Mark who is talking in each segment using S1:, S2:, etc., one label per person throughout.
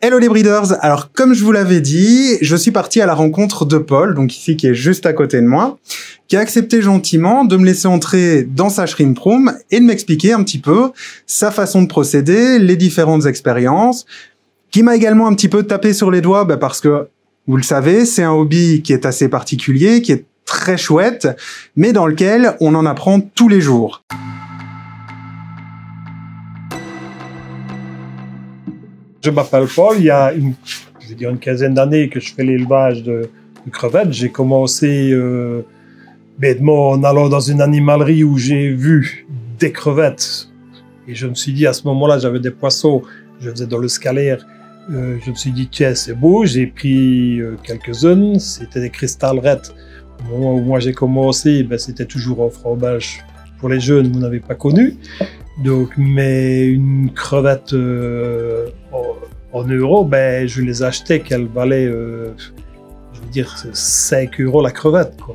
S1: Hello les breeders, alors comme je vous l'avais dit, je suis parti à la rencontre de Paul, donc ici qui est juste à côté de moi, qui a accepté gentiment de me laisser entrer dans sa shrimp room et de m'expliquer un petit peu sa façon de procéder, les différentes expériences, qui m'a également un petit peu tapé sur les doigts bah, parce que, vous le savez, c'est un hobby qui est assez particulier, qui est très chouette, mais dans lequel on en apprend tous les jours.
S2: Je m'appelle Paul. Il y a une, je dire une quinzaine d'années que je fais l'élevage de, crevettes. J'ai commencé euh, bêtement en allant dans une animalerie où j'ai vu des crevettes. Et je me suis dit, à ce moment-là, j'avais des poissons. Je faisais dans le scalaire. Euh, je me suis dit, tiens, c'est beau. J'ai pris euh, quelques-unes. C'était des cristallerettes. Au moment où moi j'ai commencé, ben, c'était toujours en belge. Pour les jeunes, vous n'avez pas connu. Donc, mais une crevette euh, en, euros, ben, je les achetais qu'elle valait, euh, je veux dire, 5 euros la crevette, quoi.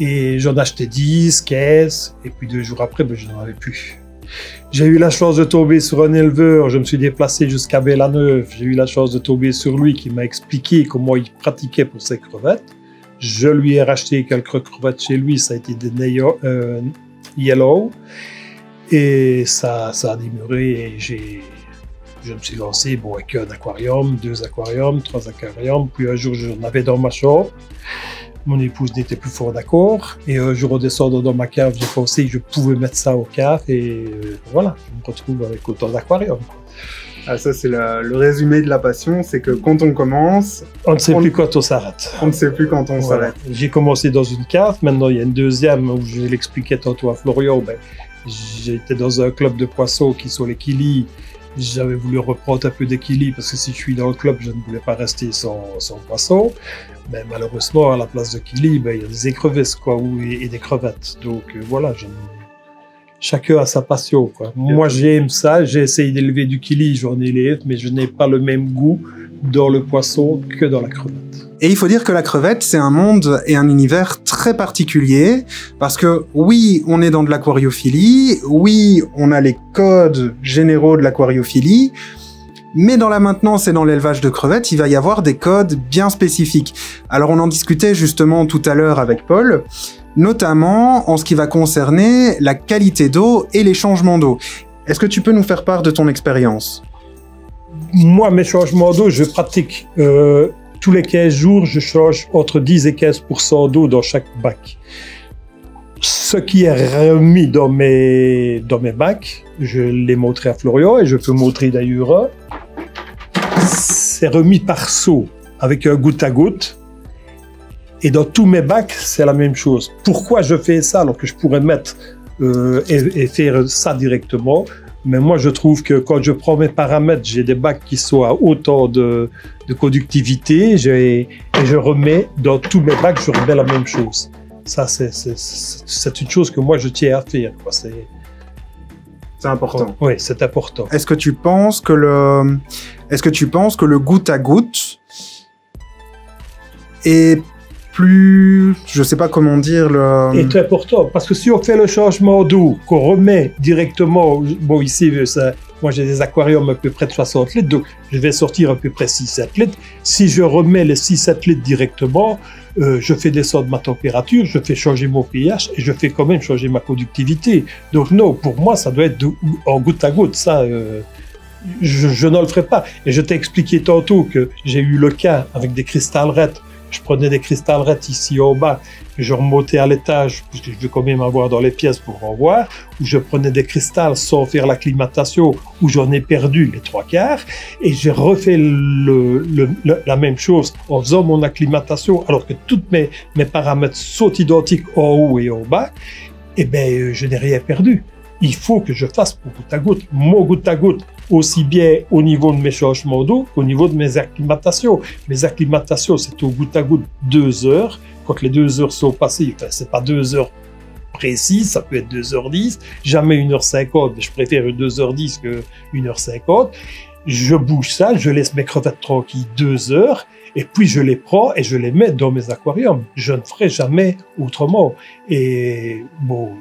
S2: Et j'en achetais 10, 15, et puis deux jours après, ben, je n'en avais plus. J'ai eu la chance de tomber sur un éleveur, je me suis déplacé jusqu'à Bellaneuve, j'ai eu la chance de tomber sur lui qui m'a expliqué comment il pratiquait pour ses crevettes. Je lui ai racheté quelques crevettes chez lui, ça a été des euh, Yellow. Et ça, ça a demeuré et j'ai, je me suis lancé bon, avec un aquarium, deux aquariums, trois aquariums. Puis un jour, j'en avais dans ma chambre. Mon épouse n'était plus fort d'accord. Et un jour, en descendant dans ma cave, j'ai pensé que je pouvais mettre ça au cave. Et euh, voilà, je me retrouve avec autant d'aquariums.
S1: Ah, ça, c'est le résumé de la passion, c'est que quand on commence...
S2: On ne sait plus quand on s'arrête.
S1: On ne sait plus quand on s'arrête.
S2: J'ai commencé dans une cave, maintenant il y a une deuxième où je l'expliquais tantôt à Florian. Ben, J'étais dans un club de poissons qui sont les Kili. J'avais voulu reprendre un peu d'équilibre parce que si je suis dans le club, je ne voulais pas rester sans, sans poisson. Mais malheureusement, à la place de Kili, ben, il y a des écrevisses quoi, et, des crevettes. Donc euh, voilà, chacun a sa passion. Quoi. Moi, j'aime ça. J'ai essayé d'élever du Kili, j'en élève, mais je n'ai pas le même goût dans le poisson que dans la crevette.
S1: Et il faut dire que la crevette, c'est un monde et un univers très particulier, parce que oui, on est dans de l'aquariophilie, oui, on a les codes généraux de l'aquariophilie, mais dans la maintenance et dans l'élevage de crevettes, il va y avoir des codes bien spécifiques. Alors on en discutait justement tout à l'heure avec Paul, notamment en ce qui va concerner la qualité d'eau et les changements d'eau. Est-ce que tu peux nous faire part de ton expérience?
S2: Moi, mes changements d'eau, je pratique. Euh, tous les 15 jours, je change entre 10 et 15% d'eau dans chaque bac. Ce qui est remis dans mes, dans mes bacs, je l'ai montré à Florian et je peux montrer d'ailleurs. C'est remis par seau avec un goutte à goutte. Et dans tous mes bacs, c'est la même chose. Pourquoi je fais ça alors que je pourrais mettre euh, et, faire ça directement? Mais moi, je trouve que quand je prends mes paramètres, j'ai des bacs qui sont à autant de, de conductivité, et je remets dans tous mes bacs, je remets la même chose. Ça, c'est une chose que moi, je tiens à faire.
S1: C'est important.
S2: Oui, c'est important.
S1: Est-ce que tu penses que le, est-ce que tu penses que le goutte à goutte est plus, je sais pas comment dire le.
S2: Est important parce que si on fait le changement d'eau, qu'on remet directement, bon ici, ça, moi j'ai des aquariums à peu près de 60 litres, donc je vais sortir à peu près 6-7 litres. Si je remets les 6-7 litres directement, euh, je fais descendre ma température, je fais changer mon pH et je fais quand même changer ma conductivité. Donc non, pour moi ça doit être en goutte à goutte, ça. Euh, je, je ne le ferai pas. Et je t'ai expliqué tantôt que j'ai eu le cas avec des cristallerettes je prenais des cristallerettes ici au bas, je remontais à l'étage, parce que je veux quand même avoir dans les pièces pour en voir, où je prenais des cristals sans faire l'acclimatation, où j'en ai perdu les trois quarts, et j'ai refait la même chose en faisant mon acclimatation, alors que tous mes, paramètres sont identiques en haut et en bas, et eh ben euh, je n'ai rien perdu. Il faut que je fasse goutte à goutte, mon goutte à goutte, aussi bien au niveau de mes changements d'eau qu'au niveau de mes acclimatations. Mes acclimatations, c'est au goutte à goutte deux heures. Quand les deux heures sont passées, enfin, c'est pas deux heures précises, ça peut être 2h10, jamais 1h50, mais je préfère 2h10 que 1h50. Je bouge ça, je laisse mes crevettes tranquilles deux heures, et puis je les prends et je les mets dans mes aquariums. Je ne ferai jamais autrement. Et bon,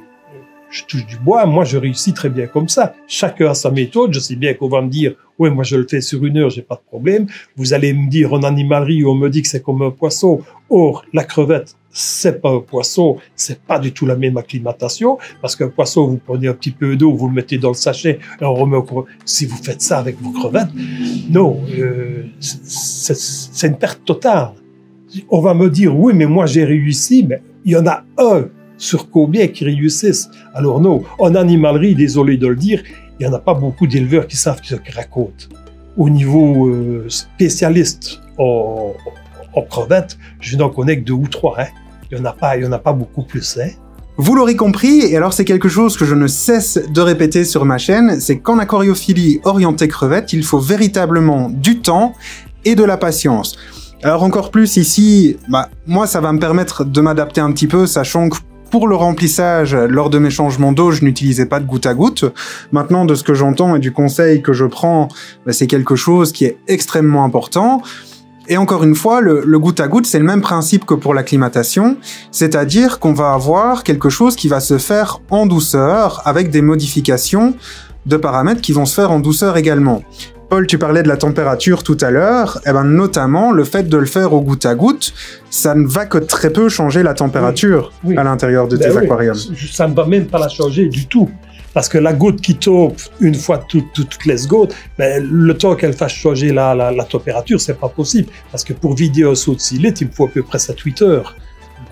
S2: je touche du bois, moi je réussis très bien comme ça. Chacun a sa méthode, je sais bien qu'on va me dire, oui, moi je le fais sur une heure, j'ai pas de problème. Vous allez me dire en animalerie, on me dit que c'est comme un poisson. Or, la crevette, c'est pas un poisson, c'est pas du tout la même acclimatation, parce qu'un poisson, vous prenez un petit peu d'eau, vous le mettez dans le sachet, et on remet au Si vous faites ça avec vos crevettes, non, euh, c'est une perte totale. On va me dire, oui, mais moi j'ai réussi, mais il y en a un sur combien réussissent. Alors non, en animalerie, désolé de le dire, il n'y en a pas beaucoup d'éleveurs qui savent ce qu'ils racontent. Au niveau euh, spécialiste en, crevettes, je n'en connais que deux ou trois. Hein. Il n'y en, a pas, en a pas beaucoup plus. Hein.
S1: Vous l'aurez compris, et alors c'est quelque chose que je ne cesse de répéter sur ma chaîne, c'est qu'en aquariophilie orientée crevette, il faut véritablement du temps et de la patience. Alors encore plus ici, bah, moi ça va me permettre de m'adapter un petit peu, sachant que pour le remplissage, lors de mes changements d'eau, je n'utilisais pas de goutte à goutte. Maintenant, de ce que j'entends et du conseil que je prends, bah, c'est quelque chose qui est extrêmement important. Et encore une fois, le, le goutte à goutte, c'est le même principe que pour l'acclimatation, c'est-à-dire qu'on va avoir quelque chose qui va se faire en douceur, avec des modifications de paramètres qui vont se faire en douceur également. Paul, tu parlais de la température tout à l'heure, et eh ben notamment le fait de le faire au goutte à goutte, ça ne va que très peu changer la température à l'intérieur de ben tes aquariums.
S2: Ça ne va même pas la changer du tout. Parce que la goutte qui tombe une fois toutes, les gouttes, ben, le temps qu'elle fasse changer la, la, la température, c'est pas possible. Parce que pour vider un seau de silette, il me faut à peu près 7-8 heures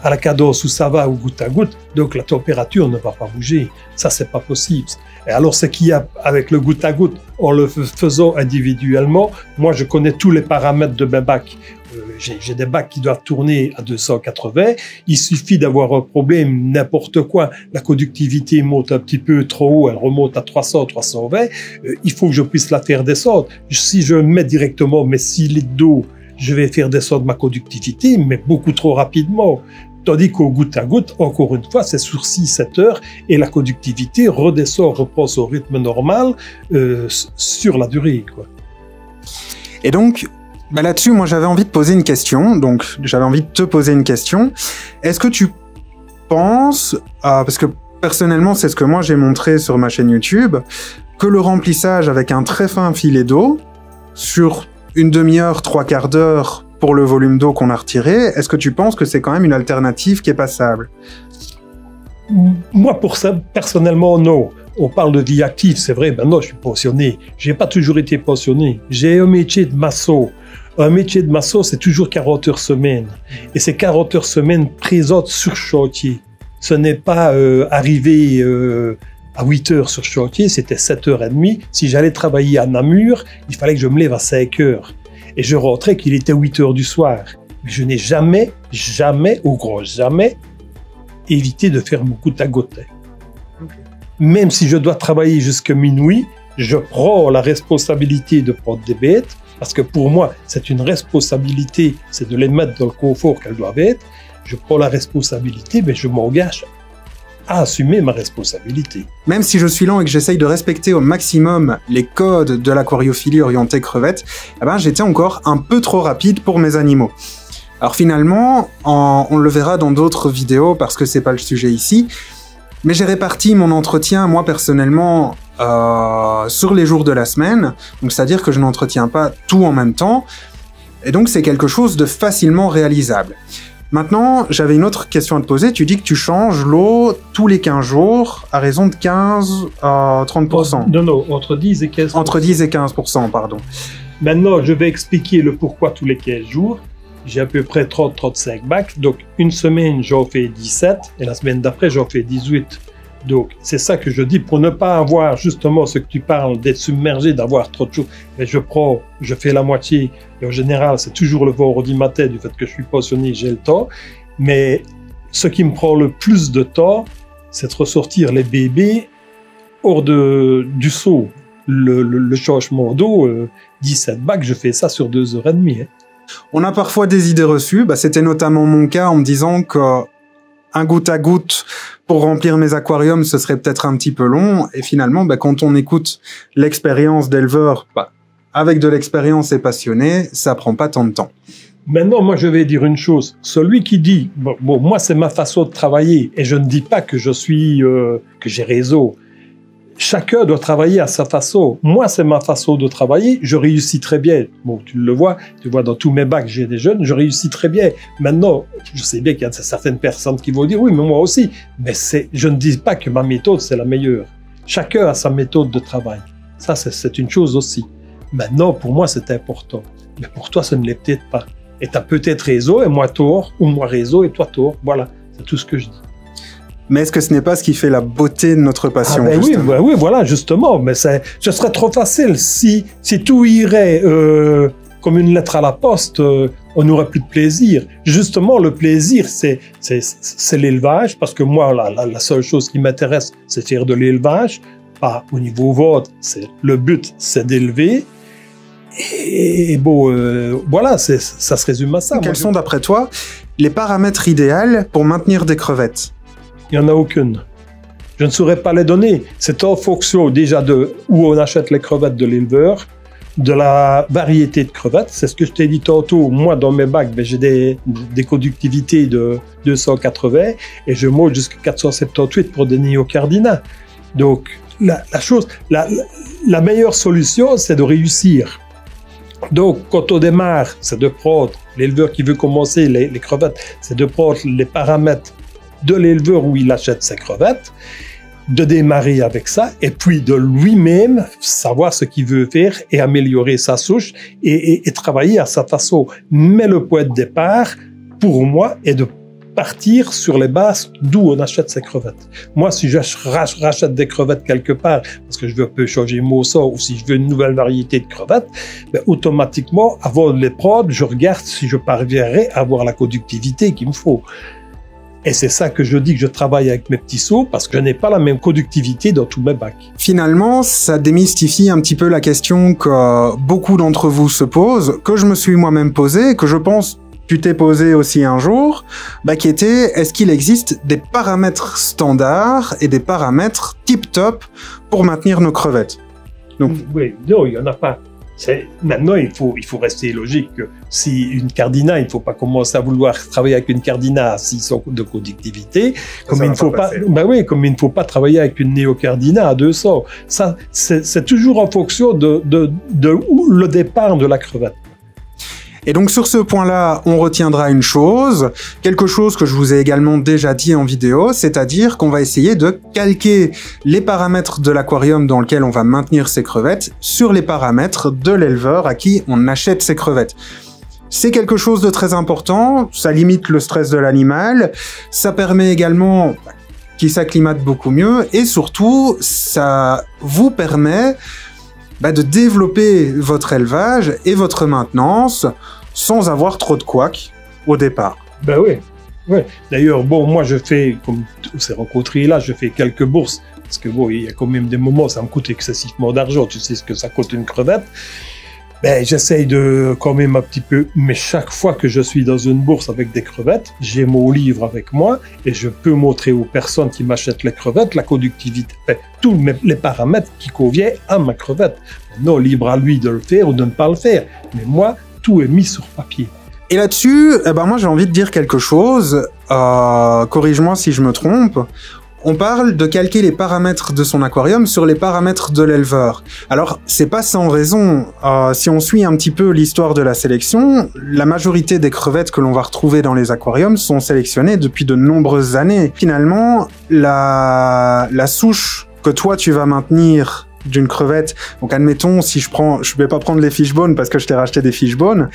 S2: à la cadence où ça va ou goutte à goutte, donc la température ne va pas bouger. Ça, c'est pas possible. Et alors, ce qu'il y a avec le goutte à goutte, en le faisant individuellement, moi, je connais tous les paramètres de mes bacs. Euh, j'ai des bacs qui doivent tourner à 280. Il suffit d'avoir un problème, n'importe quoi. La conductivité monte un petit peu trop haut, elle remonte à 300, 320. Euh, il faut que je puisse la faire descendre. Si je mets directement mes 6 litres d'eau je vais faire descendre ma conductivité, mais beaucoup trop rapidement. Tandis qu'au goutte à goutte, encore une fois, c'est sur 6-7 heures et la conductivité redescend, reprend son rythme normal euh, sur la durée.
S1: Et donc, bah là-dessus, moi j'avais envie de poser une question. Donc, j'avais envie de te poser une question. Est-ce que tu penses, euh, parce que personnellement, c'est ce que moi j'ai montré sur ma chaîne YouTube, que le remplissage avec un très fin filet d'eau sur une demi-heure, trois quarts d'heure pour le volume d'eau qu'on a retiré, est-ce que tu penses que c'est quand même une alternative qui est passable?
S2: Moi, pour ça, personnellement, non. On parle de vie active, c'est vrai, maintenant je suis pensionné. J'ai pas toujours été pensionné. J'ai un métier de maçon. Un métier de maçon, c'est toujours 40 heures semaine. Et ces 40 heures semaine présentent sur chantier. Ce n'est pas euh, arrivé euh, à 8 heures sur chantier, c'était 7h30. Si j'allais travailler à Namur, il fallait que je me lève à 5 heures et je rentrais qu'il était 8 heures du soir. Je n'ai jamais, jamais, au gros jamais, évité de faire mon coup à. Même si je dois travailler jusqu'à minuit, je prends la responsabilité de prendre des bêtes, parce que pour moi, c'est une responsabilité, c'est de les mettre dans le confort qu'elles doivent être. Je prends la responsabilité, mais je m'engage à assumer ma responsabilité.
S1: Même si je suis lent et que j'essaye de respecter au maximum les codes de l'aquariophilie orientée crevette, eh ben, j'étais encore un peu trop rapide pour mes animaux. Alors finalement, on le verra dans d'autres vidéos parce que c'est pas le sujet ici, mais j'ai réparti mon entretien, moi personnellement, euh, sur les jours de la semaine, donc c'est-à-dire que je n'entretiens pas tout en même temps, et donc c'est quelque chose de facilement réalisable. Maintenant, j'avais une autre question à te poser. Tu dis que tu changes l'eau tous les 15 jours à raison de 15 à 30%.
S2: Non, non, entre 10 et 15%.
S1: Entre 10 et 15%, pardon.
S2: Maintenant, je vais expliquer le pourquoi tous les 15 jours. J'ai à peu près 30-35 bacs. Donc, une semaine, j'en fais 17 et la semaine d'après, j'en fais 18. Donc, c'est ça que je dis pour ne pas avoir justement ce que tu parles, d'être submergé, d'avoir trop de choses. Mais je prends, je fais la moitié. Et en général, c'est toujours le vendredi matin du fait que je suis passionné, j'ai le temps. Mais ce qui me prend le plus de temps, c'est de ressortir les bébés hors de, du seau. Le, changement d'eau, 17 euh, bacs, je fais ça sur deux heures et demie. Hein.
S1: On a parfois des idées reçues. Bah, C'était notamment mon cas en me disant que un goutte à goutte pour remplir mes aquariums, ce serait peut-être un petit peu long. Et finalement, bah, quand on écoute l'expérience d'éleveur, bah, avec de l'expérience et passionné, ça prend pas tant de temps.
S2: Maintenant, moi, je vais dire une chose. Celui qui dit, bon, moi, c'est ma façon de travailler, et je ne dis pas que je suis, euh, que j'ai réseau. Chacun doit travailler à sa façon. Moi, c'est ma façon de travailler. Je réussis très bien. Bon, tu le vois. Tu vois, dans tous mes bacs, j'ai des jeunes. Je réussis très bien. Maintenant, je sais bien qu'il y a certaines personnes qui vont dire oui, mais moi aussi. Mais c'est, je ne dis pas que ma méthode, c'est la meilleure. Chacun a sa méthode de travail. Ça, c'est une chose aussi. Maintenant, pour moi, c'est important. Mais pour toi, ce ne l'est peut-être pas. Et tu as peut-être réseau et moi tort, ou moi réseau et toi tort. Voilà, c'est tout ce que je dis.
S1: Mais est-ce que ce n'est pas ce qui fait la beauté de notre passion
S2: ah ben oui, ben oui, voilà, justement. Mais ce serait trop facile si, si tout irait euh, comme une lettre à la poste. Euh, on n'aurait plus de plaisir. Justement, le plaisir, c'est c'est l'élevage, parce que moi, la, la, seule chose qui m'intéresse, c'est faire de l'élevage. Pas au niveau vôtre. C'est le but, c'est d'élever. Et bon, euh, voilà, ça se résume à ça.
S1: Quels sont, d'après toi, les paramètres idéaux pour maintenir des crevettes
S2: Il n'y en a aucune. Je ne saurais pas les donner. C'est en fonction déjà de où on achète les crevettes de l'éleveur, de la variété de crevettes. C'est ce que je t'ai dit tantôt. Moi, dans mes bacs, ben, j'ai des, conductivités de 280 et je monte jusqu'à 478 pour des néocardinats. Donc, la, chose, la, la meilleure solution, c'est de réussir. Donc, quand on démarre, c'est de prendre l'éleveur qui veut commencer les, crevettes, c'est de prendre les paramètres de l'éleveur où il achète ses crevettes, de démarrer avec ça, et puis de lui-même savoir ce qu'il veut faire et améliorer sa souche et, travailler à sa façon. Mais le point de départ, pour moi, est de partir sur les bases d'où on achète ses crevettes. Moi, si je rachète des crevettes quelque part, parce que je veux un peu changer mon sort, ou si je veux une nouvelle variété de crevettes, ben, automatiquement, avant de les prendre, je regarde si je parviendrai à avoir la conductivité qu'il me faut. Et c'est ça que je dis que je travaille avec mes petits seaux parce que je n'ai pas la même conductivité dans tous mes bacs.
S1: Finalement, ça démystifie un petit peu la question que beaucoup d'entre vous se posent, que je me suis moi-même posée, que je pense tu t'es posé aussi un jour, bah, qui était est-ce qu'il existe des paramètres standards et des paramètres tip-top pour maintenir nos crevettes?
S2: Donc, Oui, non, il n'y en a pas. Maintenant, il faut, il faut rester logique. Si une cardina, il ne faut pas commencer à vouloir travailler avec une cardina à 600 de conductivité, comme il ne faut pas, bah oui, comme il ne faut pas travailler avec une néocardina à 200. Ça, c'est toujours en fonction de, de, de le départ de la crevette.
S1: Et donc sur ce point-là, on retiendra une chose, quelque chose que je vous ai également déjà dit en vidéo, c'est-à-dire qu'on va essayer de calquer les paramètres de l'aquarium dans lequel on va maintenir ces crevettes sur les paramètres de l'éleveur à qui on achète ces crevettes. C'est quelque chose de très important, ça limite le stress de l'animal, ça permet également qu'il s'acclimate beaucoup mieux, et surtout, ça vous permet bah, de développer votre élevage et votre maintenance sans avoir trop de couacs au départ.
S2: Ben oui. oui. D'ailleurs, bon, moi je fais, comme on s'est rencontrés là, je fais quelques bourses. Parce que bon, il y a quand même des moments, ça me coûte excessivement d'argent. Tu sais ce que ça coûte une crevette. Ben, j'essaye de quand même un petit peu, mais chaque fois que je suis dans une bourse avec des crevettes, j'ai mon livre avec moi et je peux montrer aux personnes qui m'achètent les crevettes la conductivité, ben, tous les paramètres qui conviennent à ma crevette. Non, libre à lui de le faire ou de ne pas le faire. Mais moi, est mis sur papier.
S1: Et là-dessus, eh ben moi j'ai envie de dire quelque chose. Euh, Corrige-moi si je me trompe. On parle de calquer les paramètres de son aquarium sur les paramètres de l'éleveur. Alors, c'est pas sans raison. Euh, si on suit un petit peu l'histoire de la sélection, la majorité des crevettes que l'on va retrouver dans les aquariums sont sélectionnées depuis de nombreuses années. Finalement, la souche que toi tu vas maintenir d'une crevette. Donc admettons, si je prends, je vais pas prendre les fishbones parce que je t'ai racheté des fishbones,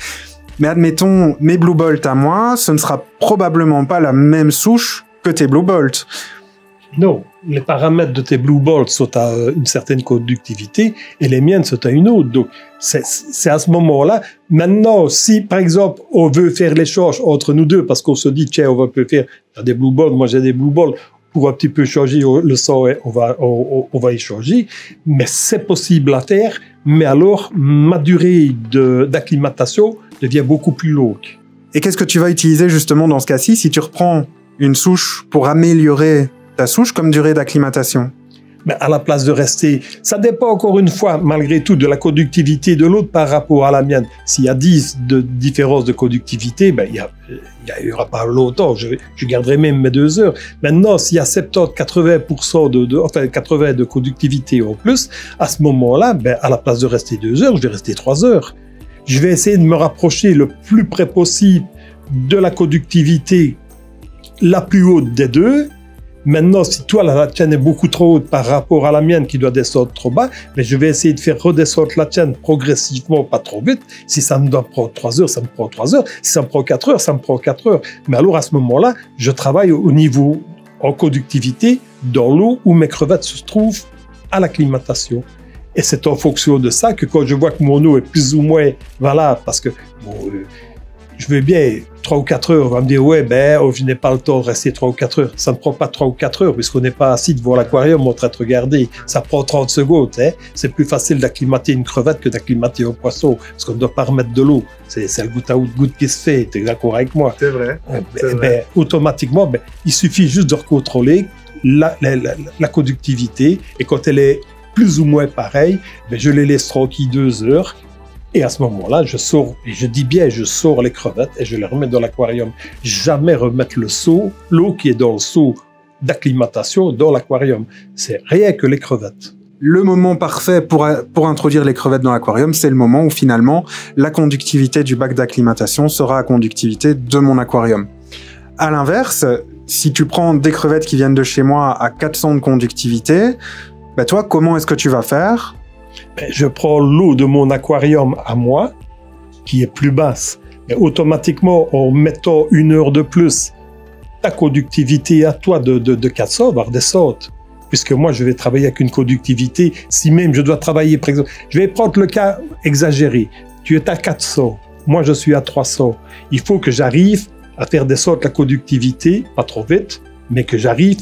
S1: mais admettons mes blue bolt à moi, ce ne sera probablement pas la même souche que tes blue bolt.
S2: Non, les paramètres de tes blue bolts sont à une certaine conductivité et les miennes sont à une autre. Donc, c'est à ce moment-là. Maintenant, si, par exemple, on veut faire l'échange entre nous deux parce qu'on se dit, tiens, on va peut faire des blue balls, moi j'ai des blue balls, pour un petit peu changer le sang, on va, on, va échanger. Mais c'est possible à faire, mais alors ma durée d'acclimatation devient beaucoup plus longue.
S1: Et qu'est-ce que tu vas utiliser justement dans ce cas-ci si tu reprends une souche pour améliorer ta souche comme durée d'acclimatation?
S2: Mais à la place de rester, ça dépend encore une fois, malgré tout, de la conductivité de l'autre par rapport à la mienne. S'il y a 10 de différence de conductivité, ben, il y, aura pas longtemps, je, garderai même mes deux heures. Maintenant, s'il y a 70-80% de, de, enfin, 80 de conductivité en plus, à ce moment-là, ben, à la place de rester deux heures, je vais rester trois heures. Je vais essayer de me rapprocher le plus près possible de la conductivité la plus haute des deux, Maintenant, si toi, la tienne est beaucoup trop haute par rapport à la mienne qui doit descendre trop bas, mais je vais essayer de faire redescendre la tienne progressivement, pas trop vite. Si ça me doit prendre 3 heures, ça me prend 3 heures. Si ça me prend 4 heures, ça me prend 4 heures. Mais alors, à ce moment-là, je travaille au niveau en conductivité dans l'eau où mes crevettes se trouvent à l'acclimatation. Et c'est en fonction de ça que quand je vois que mon eau est plus ou moins valable, parce que euh, je veux bien trois ou quatre heures. On va me dire, ouais, ben, oh, je n'ai pas le temps de rester trois ou quatre heures. Ça ne prend pas trois ou quatre heures, puisqu'on n'est pas assis devant l'aquarium en train de regarder. Ça prend 30 secondes, hein. C'est plus facile d'acclimater une crevette que d'acclimater un poisson, parce qu'on ne doit pas remettre de l'eau. C'est, le goutte à goutte qui se fait. es d'accord avec moi?
S1: C'est vrai.
S2: Ben, ben, automatiquement, ben, il suffit juste de contrôler la, la, la, conductivité, et quand elle est plus ou moins pareille, ben, je les laisse tranquilles deux heures, et à ce moment-là, je sors, et je dis bien, je sors les crevettes et je les remets dans l'aquarium. Jamais remettre le seau, l'eau qui est dans le seau d'acclimatation dans l'aquarium. C'est rien que les crevettes.
S1: Le moment parfait pour, pour introduire les crevettes dans l'aquarium, c'est le moment où finalement la conductivité du bac d'acclimatation sera à conductivité de mon aquarium. À l'inverse, si tu prends des crevettes qui viennent de chez moi à 400 de conductivité, bah toi, comment est-ce que tu vas faire
S2: ben, je prends l'eau de mon aquarium à moi, qui est plus basse, et automatiquement, en mettant une heure de plus, ta conductivité à toi de, de, de 400 va redescendre. Puisque moi, je vais travailler avec une conductivité, si même je dois travailler, par exemple, je vais prendre le cas exagéré. Tu es à 400, moi je suis à 300. Il faut que j'arrive à faire descendre la conductivité, pas trop vite, mais que j'arrive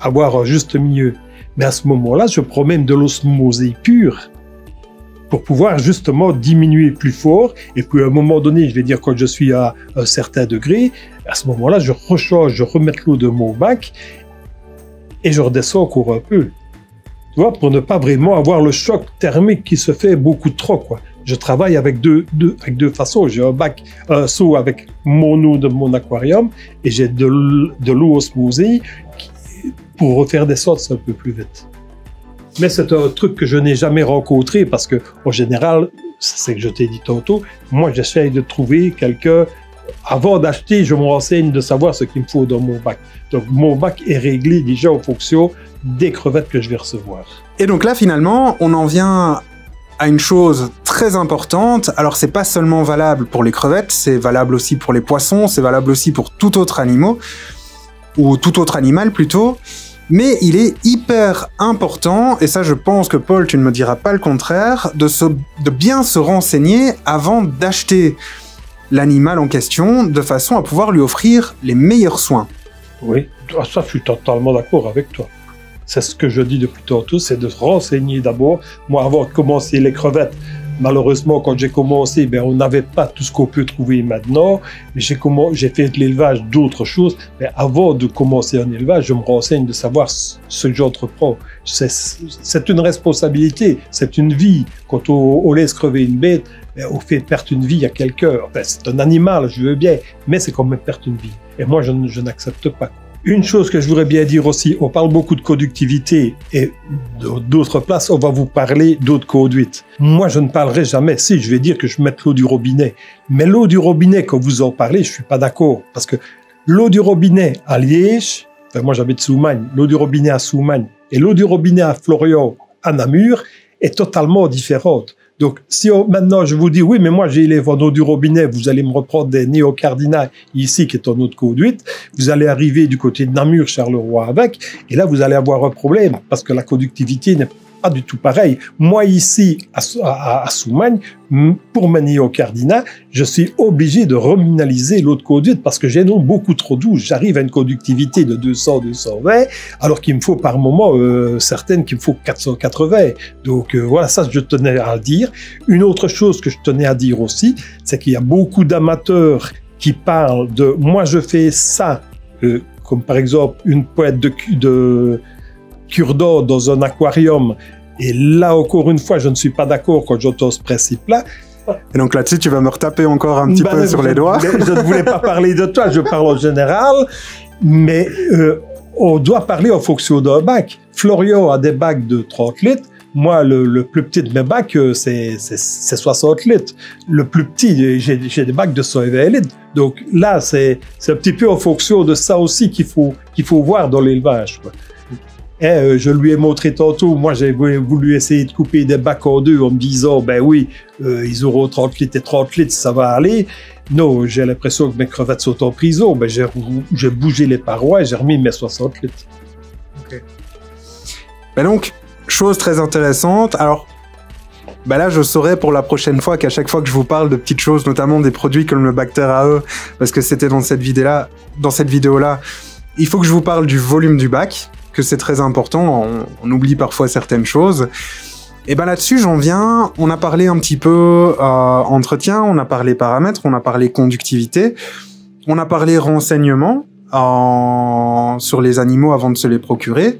S2: à avoir un juste milieu. Mais à ce moment-là, je prends même de l'osmose pure pour pouvoir justement diminuer plus fort. Et puis à un moment donné, je vais dire quand je suis à un certain degré, à ce moment-là, je rechange, je remets l'eau de mon bac et je redescends encore un peu. Tu vois, pour ne pas vraiment avoir le choc thermique qui se fait beaucoup trop. Je travaille avec deux, deux, façons. J'ai un bac, un seau avec mon eau de mon aquarium et j'ai de l'eau osmosée pour refaire des sortes un peu plus vite. Mais c'est un truc que je n'ai jamais rencontré parce que, en général, c'est que je t'ai dit tantôt, moi j'essaye de trouver quelqu'un. Avant d'acheter, je me renseigne de savoir ce qu'il me faut dans mon bac. Donc mon bac est réglé déjà en fonction des crevettes que je vais recevoir.
S1: Et donc là, finalement, on en vient à une chose très importante. Alors c'est pas seulement valable pour les crevettes, c'est valable aussi pour les poissons, c'est valable aussi pour tout autre animal ou tout autre animal plutôt mais il est hyper important, et ça je pense que Paul, tu ne me diras pas le contraire, de, bien se renseigner avant d'acheter l'animal en question, de façon à pouvoir lui offrir les meilleurs soins.
S2: Oui, ah, ça je suis totalement d'accord avec toi. C'est ce que je dis depuis tantôt, c'est de se renseigner d'abord. Moi, avant de commencer les crevettes, Malheureusement, quand j'ai commencé, ben, on n'avait pas tout ce qu'on peut trouver maintenant. Mais j'ai fait de l'élevage d'autres choses. Mais avant de commencer un élevage, je me renseigne de savoir ce que j'entreprends. C'est une responsabilité, c'est une vie. Quand on, laisse crever une bête, ben, on fait perdre une vie à quelqu'un. Enfin, c'est un animal, je veux bien, mais c'est quand même perdre une vie. Et moi, je, je n'accepte pas. Une chose que je voudrais bien dire aussi, on parle beaucoup de conductivité et d'autres places, on va vous parler d'eau de conduite. Moi, je ne parlerai jamais, si, je vais dire que je mette l'eau du robinet. Mais l'eau du robinet, quand vous en parlez, je suis pas d'accord. Parce que l'eau du robinet à Liège, moi j'habite Soumagne, l'eau du robinet à Soumagne et l'eau du robinet à Florian, à Namur, est totalement différente. Donc, si maintenant je vous dis, oui, mais moi j'ai les en eau du robinet, vous allez me reprendre des néocardinats ici, qui est en eau conduite, vous allez arriver du côté de Namur, Charleroi avec, et là vous allez avoir un problème, parce que la conductivité n'est pas du tout pareil. Moi, ici, à, Soumagne, pour manier au cardinal, je suis obligé de reminaliser l'eau de conduite parce que j'ai non beaucoup trop douce. J'arrive à une conductivité de 200, 220, alors qu'il me faut par moment euh, certaines qu'il me faut 480. Donc euh, voilà, ça je tenais à dire. Une autre chose que je tenais à dire aussi, c'est qu'il y a beaucoup d'amateurs qui parlent de moi je fais ça, euh, comme par exemple une poète de, de cure d'or dans un aquarium. Et là, encore une fois, je ne suis pas d'accord quand j'entends ce principe-là.
S1: Et donc là-dessus, tu vas me retaper encore un petit
S2: Ben,
S1: peu sur les doigts.
S2: Je ne voulais pas parler de toi, je parle en général, mais euh, on doit parler en fonction d'un bac. Florian a des bacs de 30 litres. Moi, le, le plus petit de mes bacs, euh, c'est c'est- c'est 60 litres. Le plus petit, j'ai des bacs de 120 litres. Donc là, c'est c'est un petit peu en fonction de ça aussi qu'il faut, qu'il faut voir dans l'élevage. Eh, euh, je lui ai montré tantôt, moi j'ai voulu essayer de couper des bacs en deux en me disant, ben oui, euh, ils auront 30 litres et 30 litres, ça va aller. Non, j'ai l'impression que mes crevettes sont en prison. Ben, j'ai bougé les parois et j'ai remis mes 60 litres.
S1: Mais donc, chose très intéressante. Alors, bah là, je saurai pour la prochaine fois qu'à chaque fois que je vous parle de petites choses, notamment des produits comme le Bacter AE, parce que c'était dans cette vidéo-là, il faut que je vous parle du volume du bac, que c'est très important. On, oublie parfois certaines choses. Et ben là-dessus, j'en viens. On a parlé un petit peu euh, entretien, on a parlé paramètres, on a parlé conductivité, on a parlé renseignement en- sur les animaux avant de se les procurer.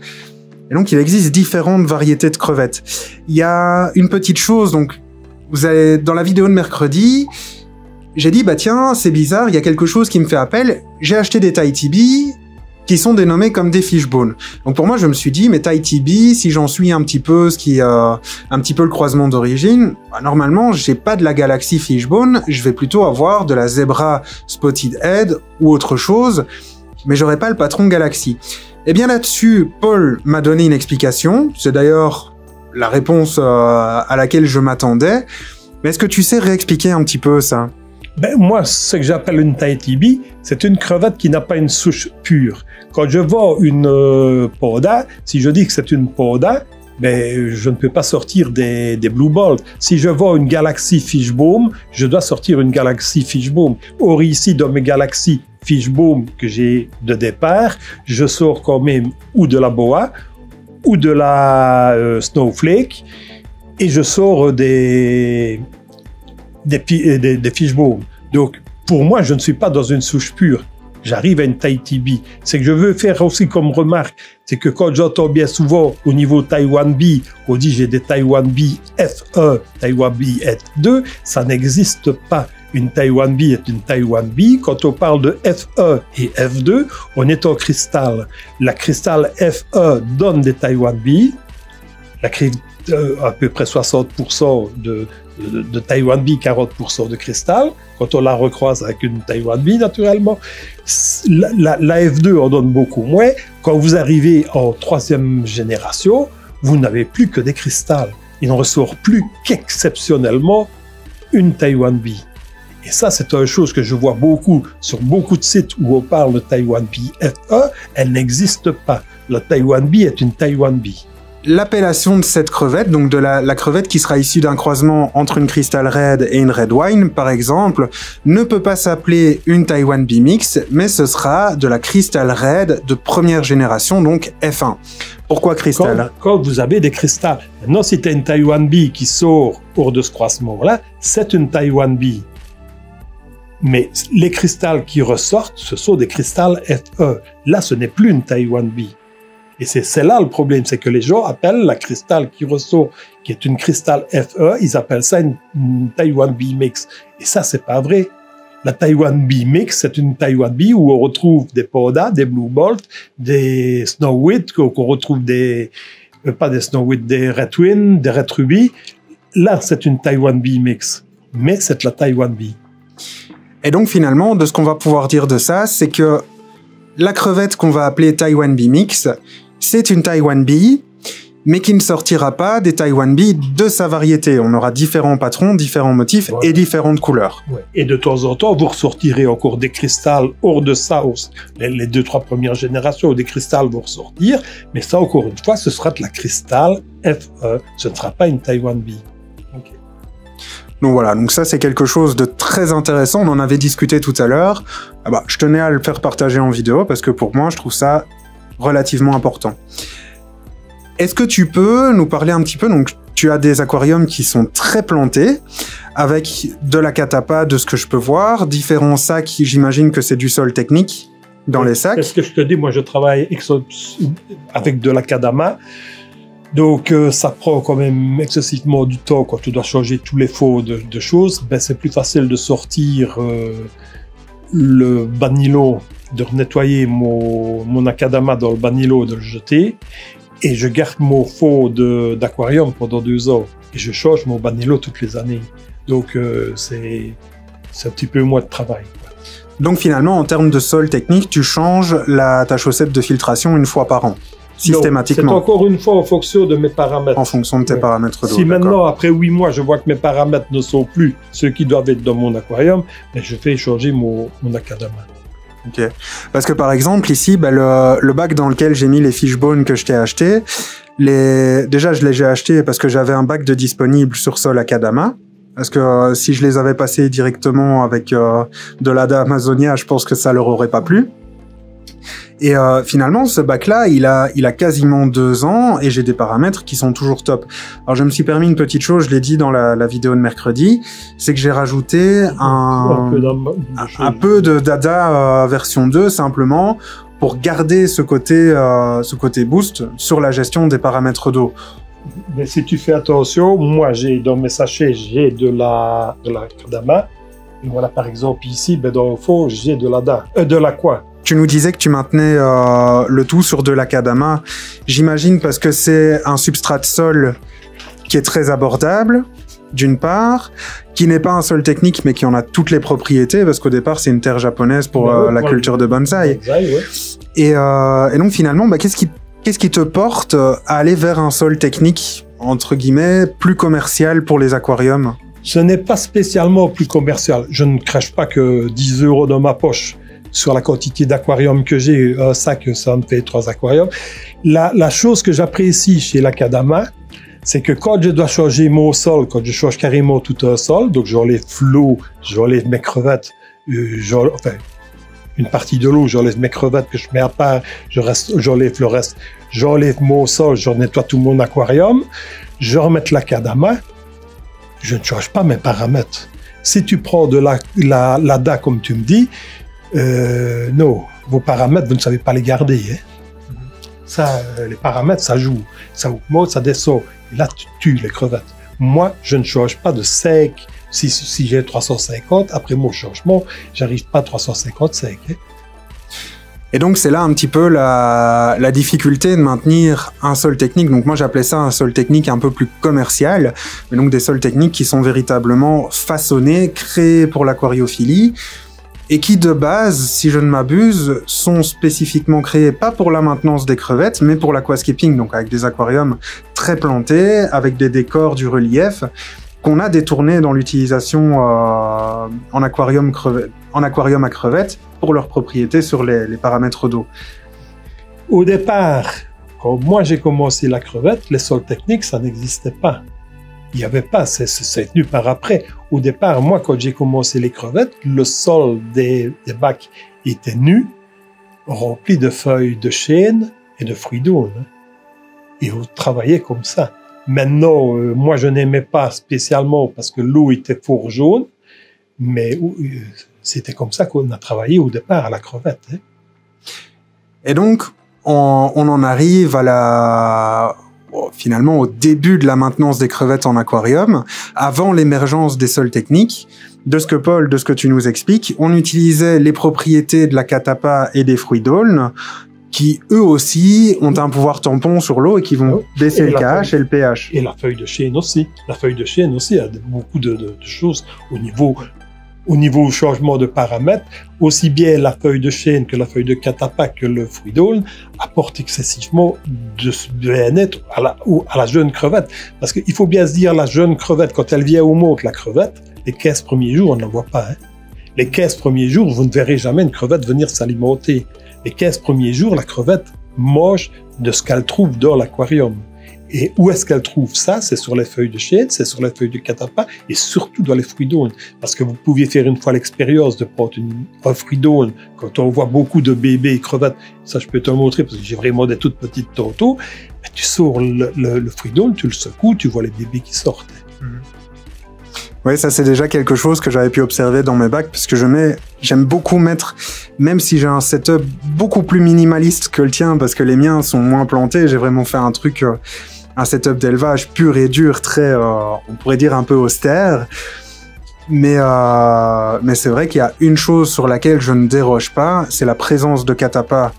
S1: Et donc, il existe différentes variétés de crevettes. Il y a une petite chose, donc, vous avez, dans la vidéo de mercredi, j'ai dit, bah tiens, c'est bizarre, il y a quelque chose qui me fait appel. J'ai acheté des Tahiti qui sont dénommés comme des fishbones. Donc pour moi, je me suis dit, mais Tahiti, si j'en suis un petit peu ce qui, euh, un petit peu le croisement d'origine, bah, normalement, j'ai pas de la galaxie fishbone, je vais plutôt avoir de la zebra spotted head ou autre chose, mais j'aurai pas le patron galaxie. Eh bien là-dessus, Paul m'a donné une explication. C'est d'ailleurs la réponse euh, à laquelle je m'attendais. Mais est-ce que tu sais réexpliquer un petit peu ça?
S2: Ben, moi, ce que j'appelle une Tahitibi, c'est une crevette qui n'a pas une souche pure. Quand je vois une euh, poda, si je dis que c'est une poda, ben, je ne peux pas sortir des, des Blue Bolt. Si je vois une Galaxy Fishbone, je dois sortir une Galaxy Fishbone. Or, ici, dans mes Galaxy Fishbone que j'ai de départ, je sors quand même ou de la Boa, ou de la euh, Snowflake, et je sors des, euh, des, des fishbones. Donc, pour moi, je ne suis pas dans une souche pure. J'arrive à une Tahiti C'est que je veux faire aussi comme remarque, c'est que quand j'entends bien souvent au niveau Taiwan B, on dit j'ai des Taiwan B F1, Taiwan B F2, ça n'existe pas. Une Taiwan B est une Taiwan B. Quand on parle de F1 et F2, on est en cristal. La cristal F1 donne des Taiwan B. La euh, à peu près 60% de, de, Taiwan B, 40% de cristal. Quand on la recroise avec une Taiwan B, naturellement, la, la- la F2 en donne beaucoup moins. Quand vous arrivez en troisième génération, vous n'avez plus que des cristals. Il n'en ressort plus qu'exceptionnellement une Taiwan B. Et ça, c'est une chose que je vois beaucoup sur beaucoup de sites où on parle de Taiwan B F1. Elle n'existe pas. La Taiwan B est une Taiwan B.
S1: L'appellation de cette crevette, donc de la, crevette qui sera issue d'un croisement entre une Crystal Red et une Red Wine, par exemple, ne peut pas s'appeler une Taiwan B-Mix, mais ce sera de la Crystal Red de première génération, donc F1. Pourquoi
S2: quand,
S1: Crystal
S2: quand vous avez des cristals. Maintenant, si tu une Taiwan B qui sort hors de ce croisement-là, c'est une Taiwan B. Mais les cristals qui ressortent, ce sont des cristals F1. Là, ce n'est plus une Taiwan B. Et c'est là le problème, c'est que les gens appellent la cristal qui ressort, qui est une cristal F1, ils appellent ça une, Taiwan B mix. Et ça, c'est pas vrai. La Taiwan B mix, c'est une Taiwan B où on retrouve des Poda, des Blue Bolt, des Snow White, qu'on retrouve des, euh, pas des Snow White, des Red Twin, des Red Ruby. Là, c'est une Taiwan B mix. Mais c'est la Taiwan B.
S1: Et donc finalement, de ce qu'on va pouvoir dire de ça, c'est que la crevette qu'on va appeler Taiwan B Mix, c'est une Taiwan B, mais qui ne sortira pas des Taiwan B de sa variété. On aura différents patrons, différents motifs
S2: Voilà.
S1: et différentes couleurs.
S2: Et de temps en temps, vous ressortirez encore des cristals hors de ça, les, les deux, trois premières générations, des cristals vont ressortir, mais ça, encore une fois, ce sera de la cristal F1, ce ne sera pas une Taiwan B.
S1: Donc voilà, donc ça c'est quelque chose de très intéressant, on en avait discuté tout à l'heure. Ah bah, je tenais à le faire partager en vidéo parce que pour moi je trouve ça relativement important. Est-ce que tu peux nous parler un petit peu, donc tu as des aquariums qui sont très plantés, avec de la catapa, de ce que je peux voir, différents sacs, j'imagine que c'est du sol technique. dans les sacs.
S2: Qu'est-ce que je te dis Moi, je travaille avec de la kadama. Donc, euh, ça prend quand même excessivement du temps quand tu dois changer tous les faux de, choses. Ben, c'est plus facile de sortir euh, le banilo, de nettoyer mon, mon akadama dans le banilo, de le jeter. Et je garde mon faux d'aquarium pendant deux ans. Et je change mon banilo toutes les années. Donc, euh, c'est un petit peu moins de travail.
S1: Donc finalement, en termes de sol technique, tu changes la, ta chaussette de filtration une fois par an systématiquement.
S2: C'est encore une fois en fonction de mes paramètres.
S1: En fonction de tes paramètres d'eau.
S2: Si maintenant, après huit mois, je vois que mes paramètres ne sont plus ceux qui doivent être dans mon aquarium, ben, je fais changer mon, mon acadama.
S1: Parce que par exemple, ici, ben, le, le, bac dans lequel j'ai mis les fishbones que je t'ai acheté, les... déjà, je les ai achetés parce que j'avais un bac de disponible sur sol Akadama. Parce que euh, si je les avais passés directement avec euh, de l'ADA Amazonia, je pense que ça leur aurait pas plu. Et euh, finalement, ce bac-là, il a, il a quasiment deux ans et j'ai des paramètres qui sont toujours top. Alors, je me suis permis une petite chose, je l'ai dit dans la, la, vidéo de mercredi, c'est que j'ai rajouté un, un, peu de Dada euh, version 2 simplement pour garder ce côté, euh, ce côté boost sur la gestion des paramètres d'eau.
S2: Mais si tu fais attention, moi, j'ai dans mes sachets, j'ai de la, de la. Et voilà, par exemple, ici, ben, dans le fond, j'ai de la da, de la quoi?
S1: Tu nous disais que tu maintenais euh, le tout sur de l'acadama. J'imagine parce que c'est un substrat de sol qui est très abordable, d'une part, qui n'est pas un sol technique, mais qui en a toutes les propriétés, parce qu'au départ, c'est une terre japonaise pour bah euh, la culture de bonsaï. et, euh, et, donc finalement, bah, qu'est-ce qui, qu'est-ce qui te porte à aller vers un sol technique, entre guillemets, plus commercial pour les aquariums?
S2: Ce n'est pas spécialement plus commercial. Je ne crache pas que 10 euros dans ma poche sur la quantité d'aquariums que j'ai, un sac, ça me fait trois aquariums. La, chose que j'apprécie chez l'Akadama, c'est que quand je dois changer mon sol, quand je change carrément tout un sol, donc j'enlève l'eau, j'enlève mes crevettes, euh, enfin, une partie de l'eau, j'enlève mes crevettes que je mets à part, je reste, j'enlève le reste, j'enlève mon sol, je nettoie tout mon aquarium, je remets l'Akadama, je ne change pas mes paramètres. Si tu prends de la, comme tu me dis, euh, non, vos paramètres, vous ne savez pas les garder. Hein. Ça, euh, les paramètres, ça joue. Ça augmente, ça descend. Là, tu tues les crevettes. Moi, je ne change pas de sec. Si, si j'ai 350, après mon changement, j'arrive pas à 350 sec. Hein.
S1: Et donc c'est là un petit peu la, la, difficulté de maintenir un sol technique. Donc moi j'appelais ça un sol technique un peu plus commercial, mais donc des sols techniques qui sont véritablement façonnés, créés pour l'aquariophilie, et qui de base, si je ne m'abuse, sont spécifiquement créés pas pour la maintenance des crevettes, mais pour l'aquascaping, donc avec des aquariums très plantés, avec des décors, du relief, qu'on a détourné dans l'utilisation euh, en, aquarium à crevettes pour leurs propriétés sur les, les paramètres d'eau.
S2: Au départ, quand moi j'ai commencé la crevette, les sols techniques, ça n'existait pas. Il n'y avait pas, c'est venu par après. Au départ, moi, quand j'ai commencé les crevettes, le sol des, des, bacs était nu, rempli de feuilles de chêne et de fruits d'aune. Et on travaillait comme ça. Maintenant, euh, moi, je n'aimais pas spécialement parce que l'eau était fort jaune, mais euh, c'était comme ça qu'on a travaillé au départ à la crevette. Hein.
S1: Et donc, on, on en arrive à la, finalement au début de la maintenance des crevettes en aquarium, avant l'émergence des sols techniques. De ce que Paul, de ce que tu nous expliques, on utilisait les propriétés de la catapa et des fruits d'aulne qui eux aussi ont un pouvoir tampon sur l'eau et qui vont baisser le KH et le pH.
S2: Et la feuille de chêne aussi. La feuille de chêne aussi a beaucoup de, de, de choses au niveau au niveau changement de paramètres, aussi bien la feuille de chêne que la feuille de catapa que le fruit d'aulne apportent excessivement de bien-être à la, à la jeune crevette. Parce qu'il faut bien se dire, la jeune crevette, quand elle vient au monde, la crevette, les 15 premiers jours, on n'en voit pas. Hein. Les 15 premiers jours, vous ne verrez jamais une crevette venir s'alimenter. Les 15 premiers jours, la crevette mange de ce qu'elle trouve dans l'aquarium. Et où est-ce qu'elle trouve ça? C'est sur les feuilles de chêne, c'est sur les feuilles de catapa et surtout dans les fruits d'aune. Parce que vous pouviez faire une fois l'expérience de prendre une, un fruit d'aune quand on voit beaucoup de bébés crevettes. Ça, je peux te le montrer parce que j'ai vraiment des toutes petites tantôt. tu sors le, le, fruit d'aune, tu le secoues, tu vois les bébés qui sortent.
S1: Mhm. Oui, ça c'est déjà quelque chose que j'avais pu observer dans mes bacs, parce que je mets, j'aime beaucoup mettre, même si j'ai un setup beaucoup plus minimaliste que le tien, parce que les miens sont moins plantés, j'ai vraiment fait un truc, euh, un setup d'élevage pur et dur, très, euh, on pourrait dire un peu austère. Mais, euh, mais c'est vrai qu'il y a une chose sur laquelle je ne déroge pas, c'est la présence de catapa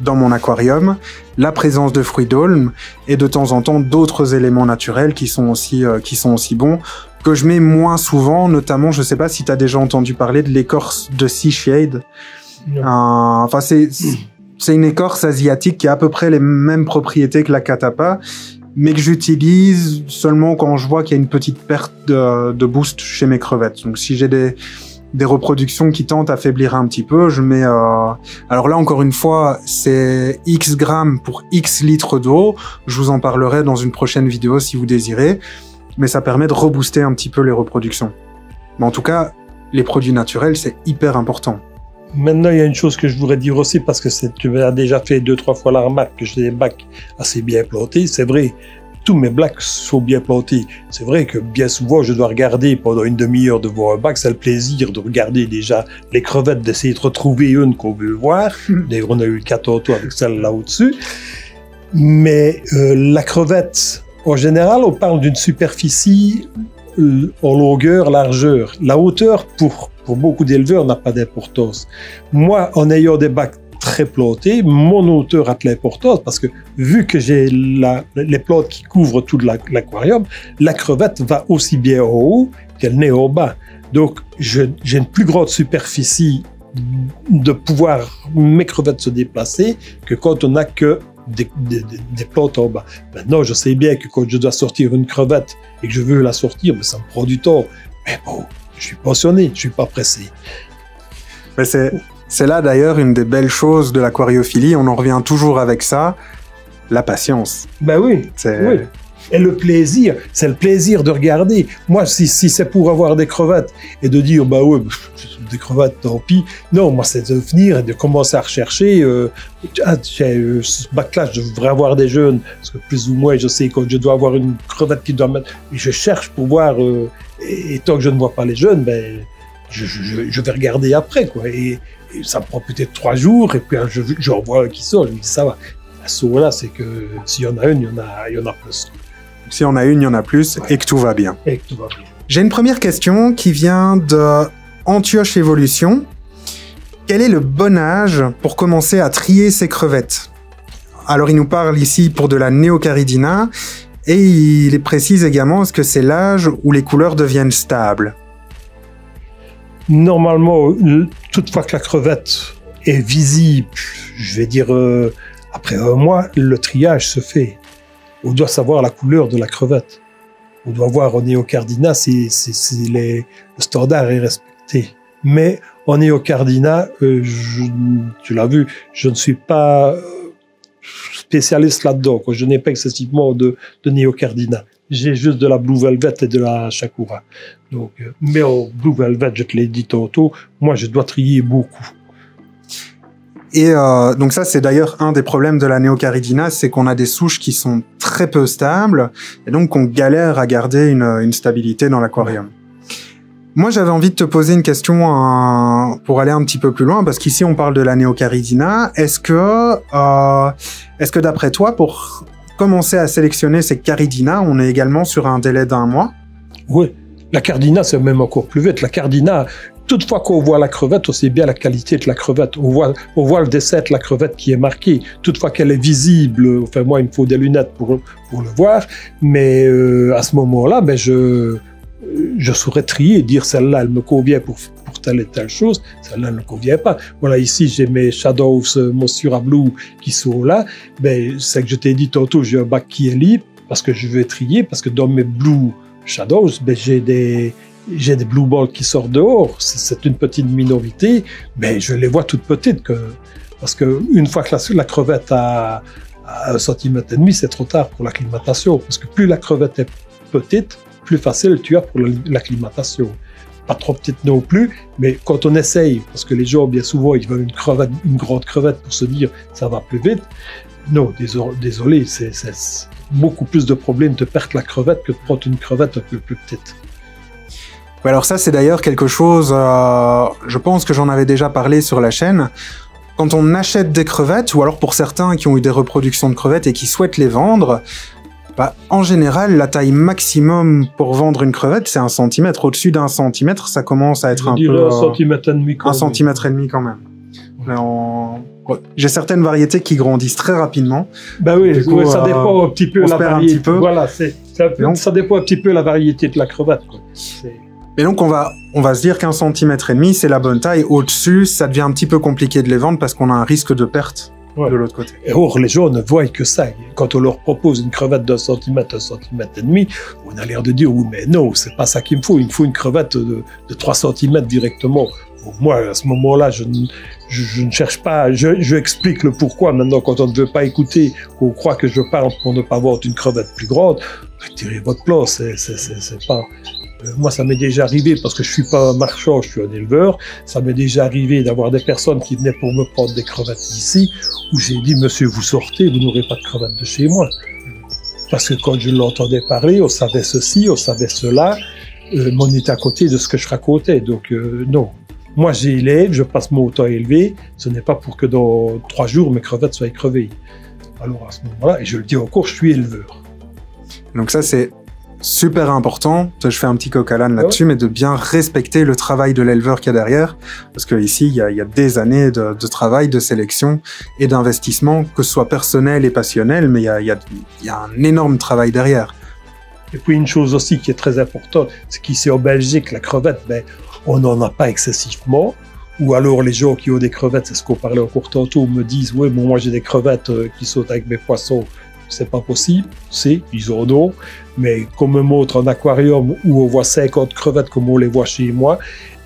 S1: dans mon aquarium, la présence de fruits d'aulne et de temps en temps d'autres éléments naturels qui sont aussi euh, qui sont aussi bons que je mets moins souvent, notamment je sais pas si tu as déjà entendu parler de l'écorce de Sea Shade.
S2: Non.
S1: Euh, Enfin c'est c'est une écorce asiatique qui a à peu près les mêmes propriétés que la catapa, mais que j'utilise seulement quand je vois qu'il y a une petite perte de, boost chez mes crevettes. Donc si j'ai des des reproductions qui tentent à faiblir un petit peu, je mets. Euh... Alors là encore une fois, c'est X grammes pour X litres d'eau. Je vous en parlerai dans une prochaine vidéo si vous désirez, mais ça permet de rebooster un petit peu les reproductions. Mais en tout cas, les produits naturels, c'est hyper important.
S2: Maintenant, il y a une chose que je voudrais dire aussi, parce que tu as déjà fait deux, trois fois la remarque que j'ai des bacs assez bien plantés. C'est vrai, tous mes bacs sont bien plantés. C'est vrai que bien souvent, je dois regarder pendant une demi-heure de voir un bac. C'est le plaisir de regarder déjà les crevettes, d'essayer de retrouver une qu'on veut voir. D'ailleurs, on a eu le cas tantôt avec celle là au-dessus. Mais euh, la crevette, en général, on parle d'une superficie en longueur, largeur. La hauteur, pour, pour beaucoup d'éleveurs, n'a pas d'importance. Moi, en ayant des bacs très plantés, mon hauteur a de l'importance parce que vu que j'ai les plantes qui couvrent tout la- l'aquarium, la crevette va aussi bien en haut qu'elle n'est en bas. Donc, j'ai une plus grande superficie de pouvoir mes crevettes se déplacer que quand on n'a que des, des- des- plantes en bas. Maintenant, je sais bien que quand je dois sortir une crevette et que je veux la sortir, mais ça me prend du temps. Mais bon, je suis passionné, je suis pas pressé.
S1: Mais c'est c'est là d'ailleurs une des belles choses de l'aquariophilie. On en revient toujours avec ça, la patience.
S2: Ben oui,
S1: C'est
S2: oui. Et le plaisir, c'est le plaisir de regarder. Moi, si, si c'est pour avoir des crevettes et de dire, bah ouais, des crevettes, tant pis. Non, moi, c'est de venir et de commencer à rechercher. Euh, ah, euh, ce bac-là, je devrais avoir des jeunes. Parce que plus ou moins, je sais quand je dois avoir une crevette qui doit mettre. Et je cherche pour voir. euh, et, tant que je ne vois pas les jeunes, ben, je, vais regarder après, quoi. Et, et ça me prend peut-être trois jours. Et puis, hein, je, je revois un qui sort. Je me dis, ça va. À ce moment-là, c'est que s'il y en a une, il y en a, il y en a plus.
S1: Si on a une, il y en a plus et que tout va bien.
S2: Et que tout va bien.
S1: J'ai une première question qui vient de Antioche Evolution. Quel est le bon âge pour commencer à trier ses crevettes? Alors, il nous parle ici pour de la Neocaridina et il précise également est-ce que c'est l'âge où les couleurs deviennent stables?
S2: Normalement, le- toutefois que la crevette est visible, je vais dire euh, après un mois, le triage se fait. On doit savoir la couleur de la crevette. On doit voir en néocardina si, si, le standard est respecté. Mais en néocardina, euh, tu l'as vu, je ne suis pas euh, spécialiste là-dedans. Je n'ai pas excessivement de, de néocardina. J'ai juste de la Blue Velvet et de la Shakura. Donc, euh, mais au Blue Velvet, je te l'ai dit tantôt, moi je dois trier beaucoup.
S1: Et euh, donc ça, c'est d'ailleurs un des problèmes de la Neocaridina, c'est qu'on a des souches qui sont très peu stables, et donc qu'on galère à garder une, une stabilité dans l'aquarium. Moi, j'avais envie de te poser une question euh, pour aller un petit peu plus loin, parce qu'ici, on parle de la Neocaridina. Est-ce que, euh, est-ce que d'après toi, pour commencer à sélectionner ces caridinas, on est également sur un délai d'un mois?
S2: Oui, la cardina, c'est même encore plus vite. La cardina, toutefois qu'on voit la crevette, on sait bien la qualité de la crevette. On voit, on le dessin de la crevette qui est marqué. Toutefois qu'elle est visible, enfin moi, il me faut des lunettes pour, le voir. Mais euh, à ce moment-là, ben, je, saurais trier et dire celle-là, elle me convient pour, telle et telle chose, celle-là ne me convient pas. Voilà, ici, j'ai mes Shadows euh, Mossura Blue qui sont là. Ben, c'est que je t'ai dit tantôt, j'ai un bac qui est libre parce que je veux trier, parce que dans mes Blue Shadows, ben, j'ai des, j'ai des blue balls qui sortent dehors. C'est- une petite minorité, mais je les vois toutes petites. Que, parce que une fois que la, crevette a, a un centimètre et demi, c'est trop tard pour l'acclimatation. Parce que plus la crevette est petite, plus facile tu as pour la- l'acclimatation. Pas trop petite non plus, mais quand on essaye, parce que les gens, bien souvent, ils veulent une crevette, une grande crevette pour se dire ça va plus vite. Non, déso- désolé, c'est beaucoup plus de problèmes de perdre la crevette que de prendre une crevette un peu plus petite.
S1: Alors ça, c'est d'ailleurs quelque chose, euh, je pense que j'en avais déjà parlé sur la chaîne. Quand on achète des crevettes, ou alors pour certains qui ont eu des reproductions de crevettes et qui souhaitent les vendre, bah, en général, la taille maximum pour vendre une crevette, c'est un centimètre. Au-dessus d'un centimètre, ça commence à être
S2: Je
S1: un peu...
S2: un
S1: euh,
S2: centimètre et demi. quand
S1: un
S2: même.
S1: centimètre et demi quand même. J'ai certaines variétés qui grandissent très rapidement.
S2: Ben oui,
S1: Du coup,
S2: ouais, ça
S1: euh,
S2: dépend un petit peu la variété. Voilà, c'est, c'est un peu-
S1: Donc-
S2: ça dépend un petit peu la variété de la crevette. Quoi.
S1: Et donc on va, on va se dire qu'un centimètre et demi, c'est la bonne taille. Au-dessus, ça devient un petit peu compliqué de les vendre parce qu'on a un risque de perte
S2: Ouais.
S1: de l'autre côté.
S2: Et or, les gens ne voient que ça. Quand on leur propose une crevette d'un centimètre, un centimètre et demi, on a l'air de dire, oui, mais non, c'est pas ça qu'il me faut. Il me faut une crevette de, de 3 centimètres directement. Moi, à ce moment-là, je, ne- je, je ne cherche pas, je, je explique le pourquoi. Maintenant, quand on ne veut pas écouter, qu'on croit que je parle pour ne pas avoir une crevette plus grande, retirez votre plan. C'est, pas, moi, ça m'est déjà arrivé parce que je suis pas un marchand, je suis un éleveur. Ça m'est déjà arrivé d'avoir des personnes qui venaient pour me prendre des crevettes ici, où j'ai dit, monsieur, vous sortez, vous n'aurez pas de crevettes de chez moi. Parce que quand je l'entendais parler, on savait ceci, on savait cela, euh, mais on était à côté de ce que je racontais. Donc, euh, non. Moi, j'élève, je passe mon temps à élever. Ce n'est pas pour que dans trois jours, mes crevettes soient crevées. Alors, à ce moment-là, et je le dis encore, je suis éleveur.
S1: Donc ça, c'est super important. Je fais un petit coq à l'âne là-dessus, mais de bien respecter le travail de l'éleveur qu'il y a derrière. Parce que ici, il y a, il y a des années de, de travail, de sélection et d'investissement, que ce soit personnel et passionnel, mais il y a, il y a- il y a un énorme travail derrière.
S2: Et puis une chose aussi qui est très importante, c'est qu'ici en Belgique, la crevette, ben, on n'en a pas excessivement. Ou alors les gens qui ont des crevettes, c'est ce qu'on parlait encore tantôt, me disent, oui, bon, moi j'ai des crevettes euh, qui sautent avec mes poissons. C'est pas possible, c'est, ils en ont. Mais qu'on me montre un aquarium où on voit 50 crevettes comme on les voit chez moi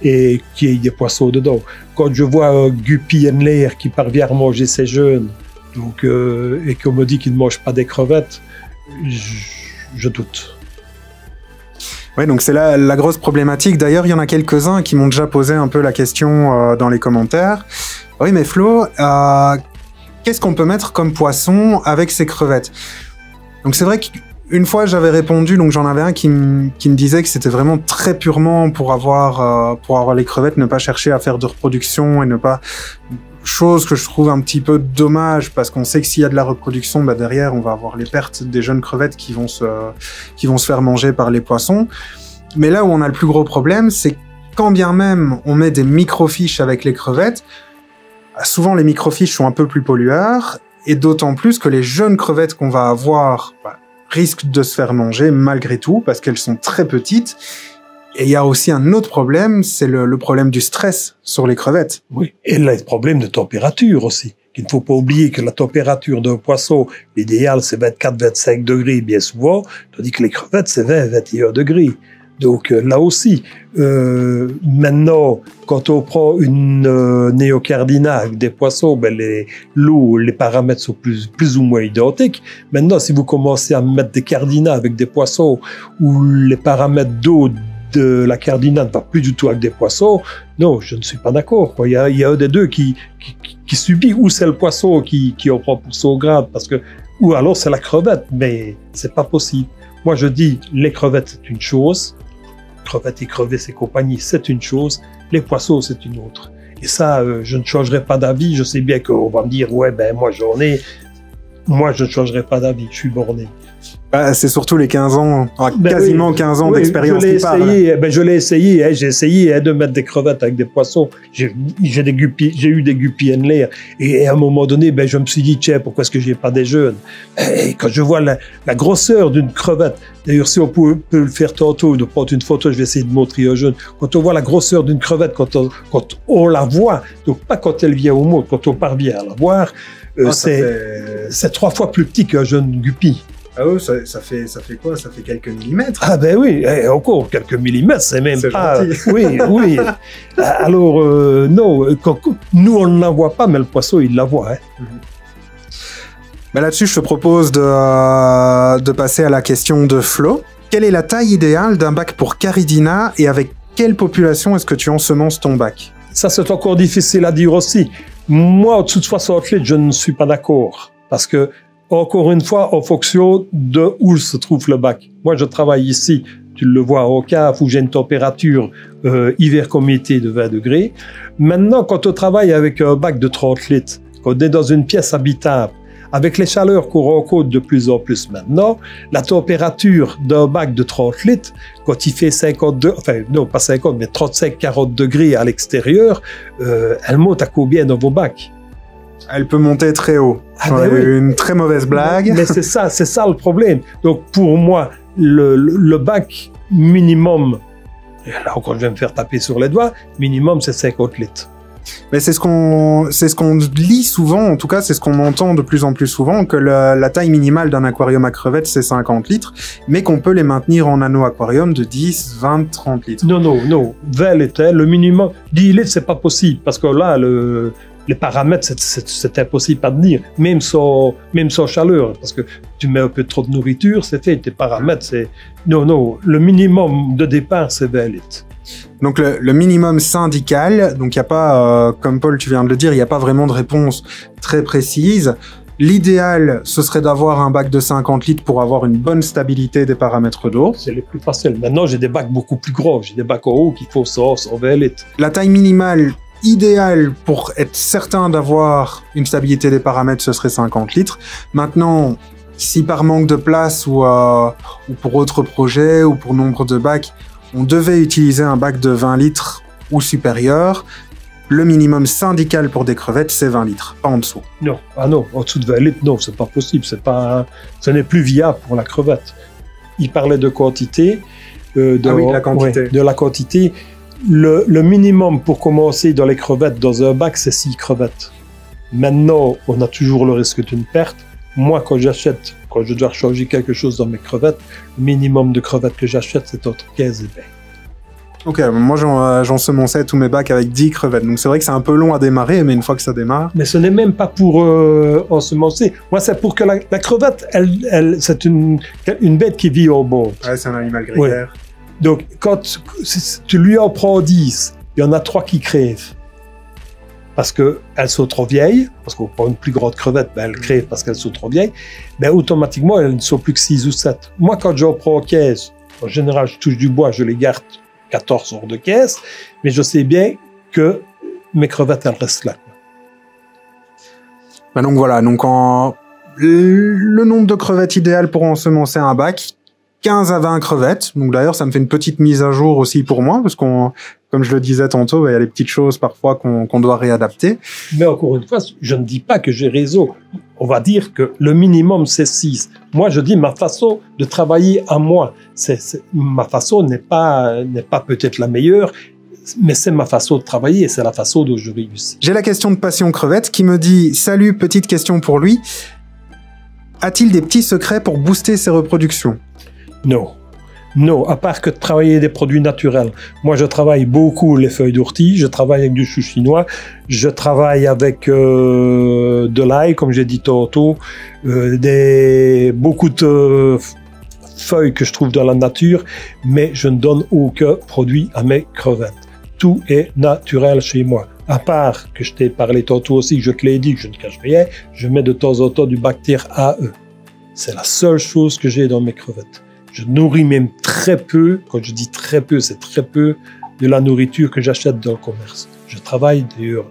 S2: et qu'il y ait des poissons dedans. Quand je vois un guppy Henler qui parvient à manger ses jeunes, donc, euh, et qu'on me dit qu'il ne mange pas des crevettes, je, doute.
S1: Ouais, donc c'est là la grosse problématique. D'ailleurs, il y en a quelques-uns qui m'ont déjà posé un peu la question euh, dans les commentaires. Oui, mais Flo, euh, qu'est-ce qu'on peut mettre comme poisson avec ces crevettes Donc c'est vrai qu'une fois j'avais répondu, donc j'en avais un qui, qui me disait que c'était vraiment très purement pour avoir euh, pour avoir les crevettes, ne pas chercher à faire de reproduction et ne pas chose que je trouve un petit peu dommage parce qu'on sait que s'il y a de la reproduction, bah derrière on va avoir les pertes des jeunes crevettes qui vont se qui vont se faire manger par les poissons. Mais là où on a le plus gros problème, c'est quand bien même on met des microfiches avec les crevettes, souvent les microfiches sont un peu plus pollueurs, et d'autant plus que les jeunes crevettes qu'on va avoir bah, risquent de se faire manger malgré tout, parce qu'elles sont très petites. Et il y a aussi un autre problème, c'est le, le problème du stress sur les crevettes.
S2: Oui. Et le problème de température aussi. Il ne faut pas oublier que la température d'un poisson, l'idéal, c'est 24-25 degrés bien souvent, tandis que les crevettes, c'est 20-21 degrés. Donc euh, là aussi, euh, maintenant, quand on prend une euh, néocardina avec des poissons, ben les l'eau, les paramètres sont plus, plus ou moins identiques. Maintenant, si vous commencez à mettre des cardinas avec des poissons où les paramètres d'eau de la cardina ne va plus du tout avec des poissons, non, je ne suis pas d'accord. Il y a, il y a un des deux qui, qui- qui subit, ou c'est le poisson qui, qui en prend pour son grade, parce que, ou alors c'est la crevette, mais c'est pas possible. Moi, je dis, les crevettes, c'est une chose, crevettes et crevettes et compagnie, c'est une chose, les poissons, c'est une autre. Et ça, euh, je ne changerai pas d'avis. Je sais bien qu'on va me dire, ouais, ben moi j'en ai. Moi, je ne changerai pas d'avis. Je suis borné.
S1: Bah, c'est surtout les 15 ans, ah,
S2: Ben
S1: quasiment
S2: oui.
S1: 15 ans
S2: Oui,
S1: d'expérience
S2: Je l'ai
S1: qui
S2: essayé, eh ben, je l'ai essayé, hein, j'ai essayé hein, de mettre des crevettes avec des poissons. J'ai eu des guppies en l'air. Et à un moment donné, ben, je me suis dit, tiens, pourquoi est-ce que j'ai pas des jeunes? Et quand je vois la, la grosseur d'une crevette, d'ailleurs, si on peut, peut le faire tantôt, de prendre une photo, je vais essayer de montrer aux jeunes. Quand on voit la grosseur d'une crevette, quand on, quand on la voit, donc pas quand elle vient au monde, quand on parvient à la voir, euh,
S1: Ah, ça
S2: c'est
S1: fait-
S2: c'est trois fois plus petit qu'un jeune guppy.
S1: Ah ça, ça fait, ça fait quoi? Ça fait quelques millimètres.
S2: Ah ben oui, eh, encore quelques millimètres, c'est même pas...
S1: gentil.
S2: Oui, oui. Alors, euh, non, quand- nous, on ne la voit pas, mais le poisson, il la voit. Hein.
S1: Mais là-dessus, je te propose de, euh, de passer à la question de Flo. Quelle est la taille idéale d'un bac pour Caridina et avec quelle population est-ce que tu ensemences ton bac?
S2: Ça, c'est encore difficile à dire aussi. Moi, au-dessous de 60 litres, je ne suis pas d'accord. Parce que, encore une fois, en fonction de où se trouve le bac? Moi, je travaille ici Tu le vois au cave où j'ai une température euh, hiver comme été de 20 degrés. Maintenant, quand on travaille avec un bac de 30 litres, quand on est dans une pièce habitable, avec les chaleurs qu'on rencontre de plus en plus maintenant, la température d'un bac de 30 litres, quand il fait 52, enfin non pas 50, mais 35-40 degrés à l'extérieur, euh, elle monte à combien dans vos bacs?
S1: Elle peut monter très haut.
S2: Ah
S1: J'en
S2: ben oui.
S1: une très mauvaise blague.
S2: Mais c'est ça, c'est ça le problème. Donc pour moi, le, le- le bac minimum, là encore je vais me faire taper sur les doigts, minimum c'est 50 litres.
S1: Mais c'est ce qu'on, c'est ce qu'on lit souvent, en tout cas, c'est ce qu'on entend de plus en plus souvent, que la, la taille minimale d'un aquarium à crevettes, c'est 50 litres, mais qu'on peut les maintenir en anneau aquarium de 10, 20, 30 litres.
S2: Non, non, non, 20 litres, le minimum. 10 litres c'est pas possible, parce que là, le, les paramètres, c'est- impossible à tenir, même sans, même sans chaleur, parce que tu mets un peu trop de nourriture, c'est fait, tes paramètres, c'est... Non, non, le minimum de départ, c'est 20 litres.
S1: Donc le, le minimum syndical, donc il n'y a pas, euh, comme Paul tu viens de le dire, il n'y a pas vraiment de réponse très précise. L'idéal, ce serait d'avoir un bac de 50 litres pour avoir une bonne stabilité des paramètres d'eau.
S2: C'est les plus faciles. Maintenant, j'ai des bacs beaucoup plus gros. J'ai des bacs en haut qui font 100, 120 litres.
S1: La taille minimale idéale pour être certain d'avoir une stabilité des paramètres, ce serait 50 litres. Maintenant, si par manque de place ou, euh, ou pour autre projet ou pour nombre de bacs, on devait utiliser un bac de 20 litres ou supérieur, le minimum syndical pour des crevettes, c'est 20 litres, pas en dessous.
S2: Non, ah non, en dessous de 20 litres, non, c'est pas possible. C'est pas, ce n'est plus viable pour la crevette. Il parlait de quantité. euh, de,
S1: Ah oui, de la quantité.
S2: ouais, de la quantité. Le, le minimum pour commencer dans les crevettes dans un bac, c'est 6 crevettes. Maintenant, on a toujours le risque d'une perte. Moi, quand j'achète, quand je dois changer quelque chose dans mes crevettes, le minimum de crevettes que j'achète, c'est entre 15 et 20.
S1: Ok, moi j'en euh, tous mes bacs avec 10 crevettes, donc c'est vrai que c'est un peu long à démarrer, mais une fois que ça démarre...
S2: Mais ce n'est même pas pour euh, ensemencer. Moi, c'est pour que la, la crevette, elle, elle, c'est une, une bête qui vit au bord.
S1: Ouais, c'est un animal grégaire.
S2: Donc, quand tu lui en prends 10, il y en a 3 qui crèvent. Parce qu'elles sont trop vieilles, parce qu'on prend une plus grande crevette, ben, elles crèvent parce qu'elles sont trop vieilles, ben, automatiquement, elles ne sont plus que 6 ou 7. Moi, quand j'en prends 15, en général, je touche du bois, je les garde 14 hors de caisse, mais je sais bien que mes crevettes, elles restent là.
S1: Bah donc voilà, donc en... le nombre de crevettes idéal pour ensemencer un bac, 15 à 20 crevettes. Donc d'ailleurs, ça me fait une petite mise à jour aussi pour moi, parce qu'on, comme je le disais tantôt, il y a des petites choses parfois qu'on doit réadapter.
S2: Mais encore une fois, je ne dis pas que j'ai raison. On va dire que le minimum, c'est 6. Moi, je dis ma façon de travailler à moi. C'est- ma façon n'est pas, n'est pas peut-être la meilleure, mais c'est ma façon de travailler et c'est la façon dont je réussis.
S1: J'ai la question de Passion Crevette qui me dit « Salut, petite question pour lui. A-t-il des petits secrets pour booster ses reproductions?
S2: Non. Non, à part que de travailler des produits naturels. Moi, je travaille beaucoup les feuilles d'ortie, je travaille avec du chou chinois, je travaille avec euh, de l'ail, comme j'ai dit tantôt, euh, des, beaucoup de feuilles que je trouve dans la nature, mais je ne donne aucun produit à mes crevettes. Tout est naturel chez moi. À part que je t'ai parlé tantôt aussi, que je te l'ai dit, que je ne cache rien, je mets de temps en temps du bactère AE. C'est la seule chose que j'ai dans mes crevettes. Je nourris même très peu, quand je dis très peu, c'est très peu de la nourriture que j'achète dans le commerce. Je travaille d'ailleurs,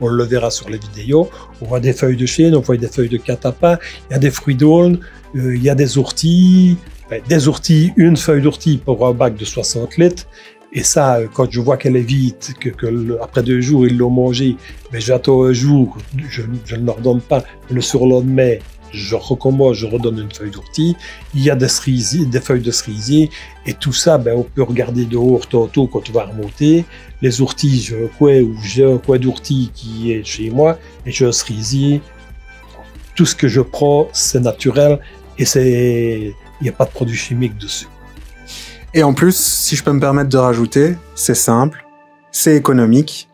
S2: on le verra sur les vidéos, on voit des feuilles de chêne, on voit des feuilles de catapin, il y a des fruits d'aulne, euh, il y a des orties, enfin, des orties, une feuille d'ortie pour un bac de 60 litres. Et ça, euh, quand je vois qu'elle est vite, que, après deux jours, ils l'ont mangé, mais j'attends un jour, je, je ne leur donne pas, le surlendemain, je recommence, je redonne une feuille d'ortie, il y a des, cerisiers, des feuilles de cerisier, et tout ça, ben, on peut regarder dehors tantôt quand on va remonter. Les orties, j'ai un coin ou j'ai un coin d'ortie qui est chez moi, et j'ai un cerisier. Tout ce que je prends, c'est naturel, et c'est, il n'y a pas de produits chimiques dessus.
S1: Et en plus, si je peux me permettre de rajouter, c'est simple, c'est économique.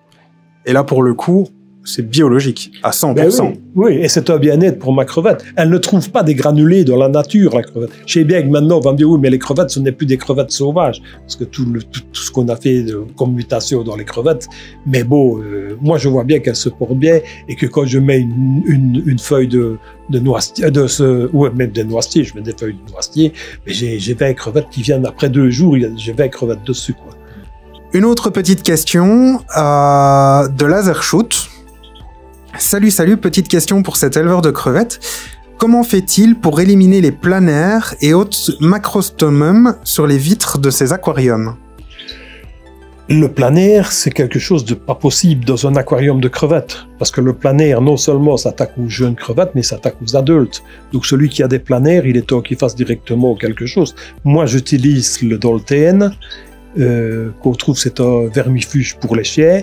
S1: Et là, pour le coup, c'est biologique à 100%.
S2: Ben oui, oui, et c'est un bien-être pour ma crevette. Elle ne trouve pas des granulés dans la nature, la crevette. Je sais bien que maintenant, on va me dire, oui, mais les crevettes, ce n'est plus des crevettes sauvages, parce que tout, le, tout, ce qu'on a fait de, comme mutation dans les crevettes. Mais bon, euh, moi, je vois bien qu'elles se portent bien, et que quand je mets une, une, une feuille de, de noisetier, de ce, ou même des noisetiers, je mets des feuilles de noisetier, mais j'ai, j'ai 20 crevettes qui viennent après deux jours, j'ai 20 crevettes dessus, quoi.
S1: Une autre petite question euh, de Laser Shoot. Salut, salut, petite question pour cet éleveur de crevettes. Comment fait-il pour éliminer les planaires et autres macrostomum sur les vitres de ses aquariums?
S2: Le planaire, c'est quelque chose de pas possible dans un aquarium de crevettes. Parce que le planaire, non seulement s'attaque aux jeunes crevettes, mais s'attaque aux adultes. Donc celui qui a des planaires, il est temps qu'il fasse directement quelque chose. Moi, j'utilise le Dolten, euh, qu'on trouve c'est un vermifuge pour les chiens,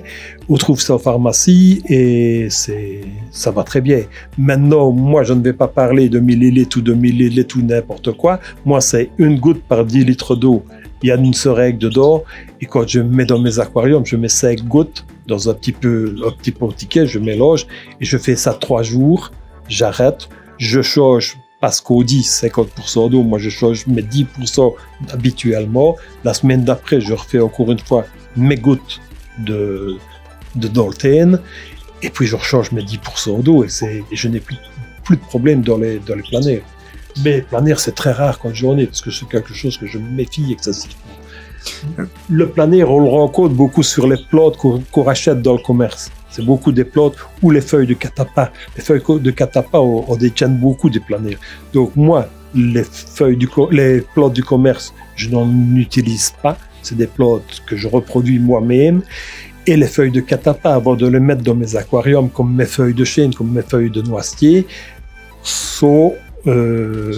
S2: on trouve ça en pharmacie et c'est ça va très bien. Maintenant, moi je ne vais pas parler de millilitres ou de millilitres ou n'importe quoi. Moi c'est une goutte par 10 litres d'eau. Il y a une seringue dedans et quand je mets dans mes aquariums, je mets 5 gouttes dans un petit peu un petit ticket, je mélange et je fais ça trois jours. J'arrête, je change parce qu'on dit 50% d'eau, moi je change mes 10% habituellement. La semaine d'après, je refais encore une fois mes gouttes de, de Dolten, et puis je rechange mes 10% d'eau, et, et, je n'ai plus, plus de problème dans les, dans les planaires. Mais planaire, c'est très rare quand j'en ai, parce que c'est quelque chose que je méfie excessivement. Le planaire, on le rencontre beaucoup sur les plantes qu'on rachète dans le commerce. C'est beaucoup des plantes ou les feuilles de catapa. Les feuilles de catapa, on, détiennent beaucoup des planaires. Donc moi, les feuilles du, les plantes du commerce, je n'en utilise pas. C'est des plantes que je reproduis moi-même. Et les feuilles de catapa, avant de les mettre dans mes aquariums, comme mes feuilles de chêne, comme mes feuilles de noisetier, sont, euh,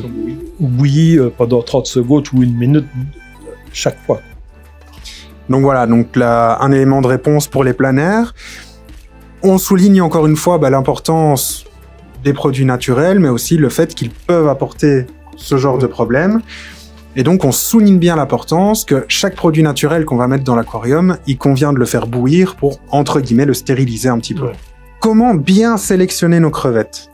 S2: oui, euh, pendant 30 secondes ou une minute chaque fois.
S1: Donc voilà, donc là, un élément de réponse pour les planaires. On souligne encore une fois bah, l'importance des produits naturels, mais aussi le fait qu'ils peuvent apporter ce genre de problème. Et donc on souligne bien l'importance que chaque produit naturel qu'on va mettre dans l'aquarium, il convient de le faire bouillir pour, entre guillemets, le stériliser un petit peu. Comment bien sélectionner nos crevettes?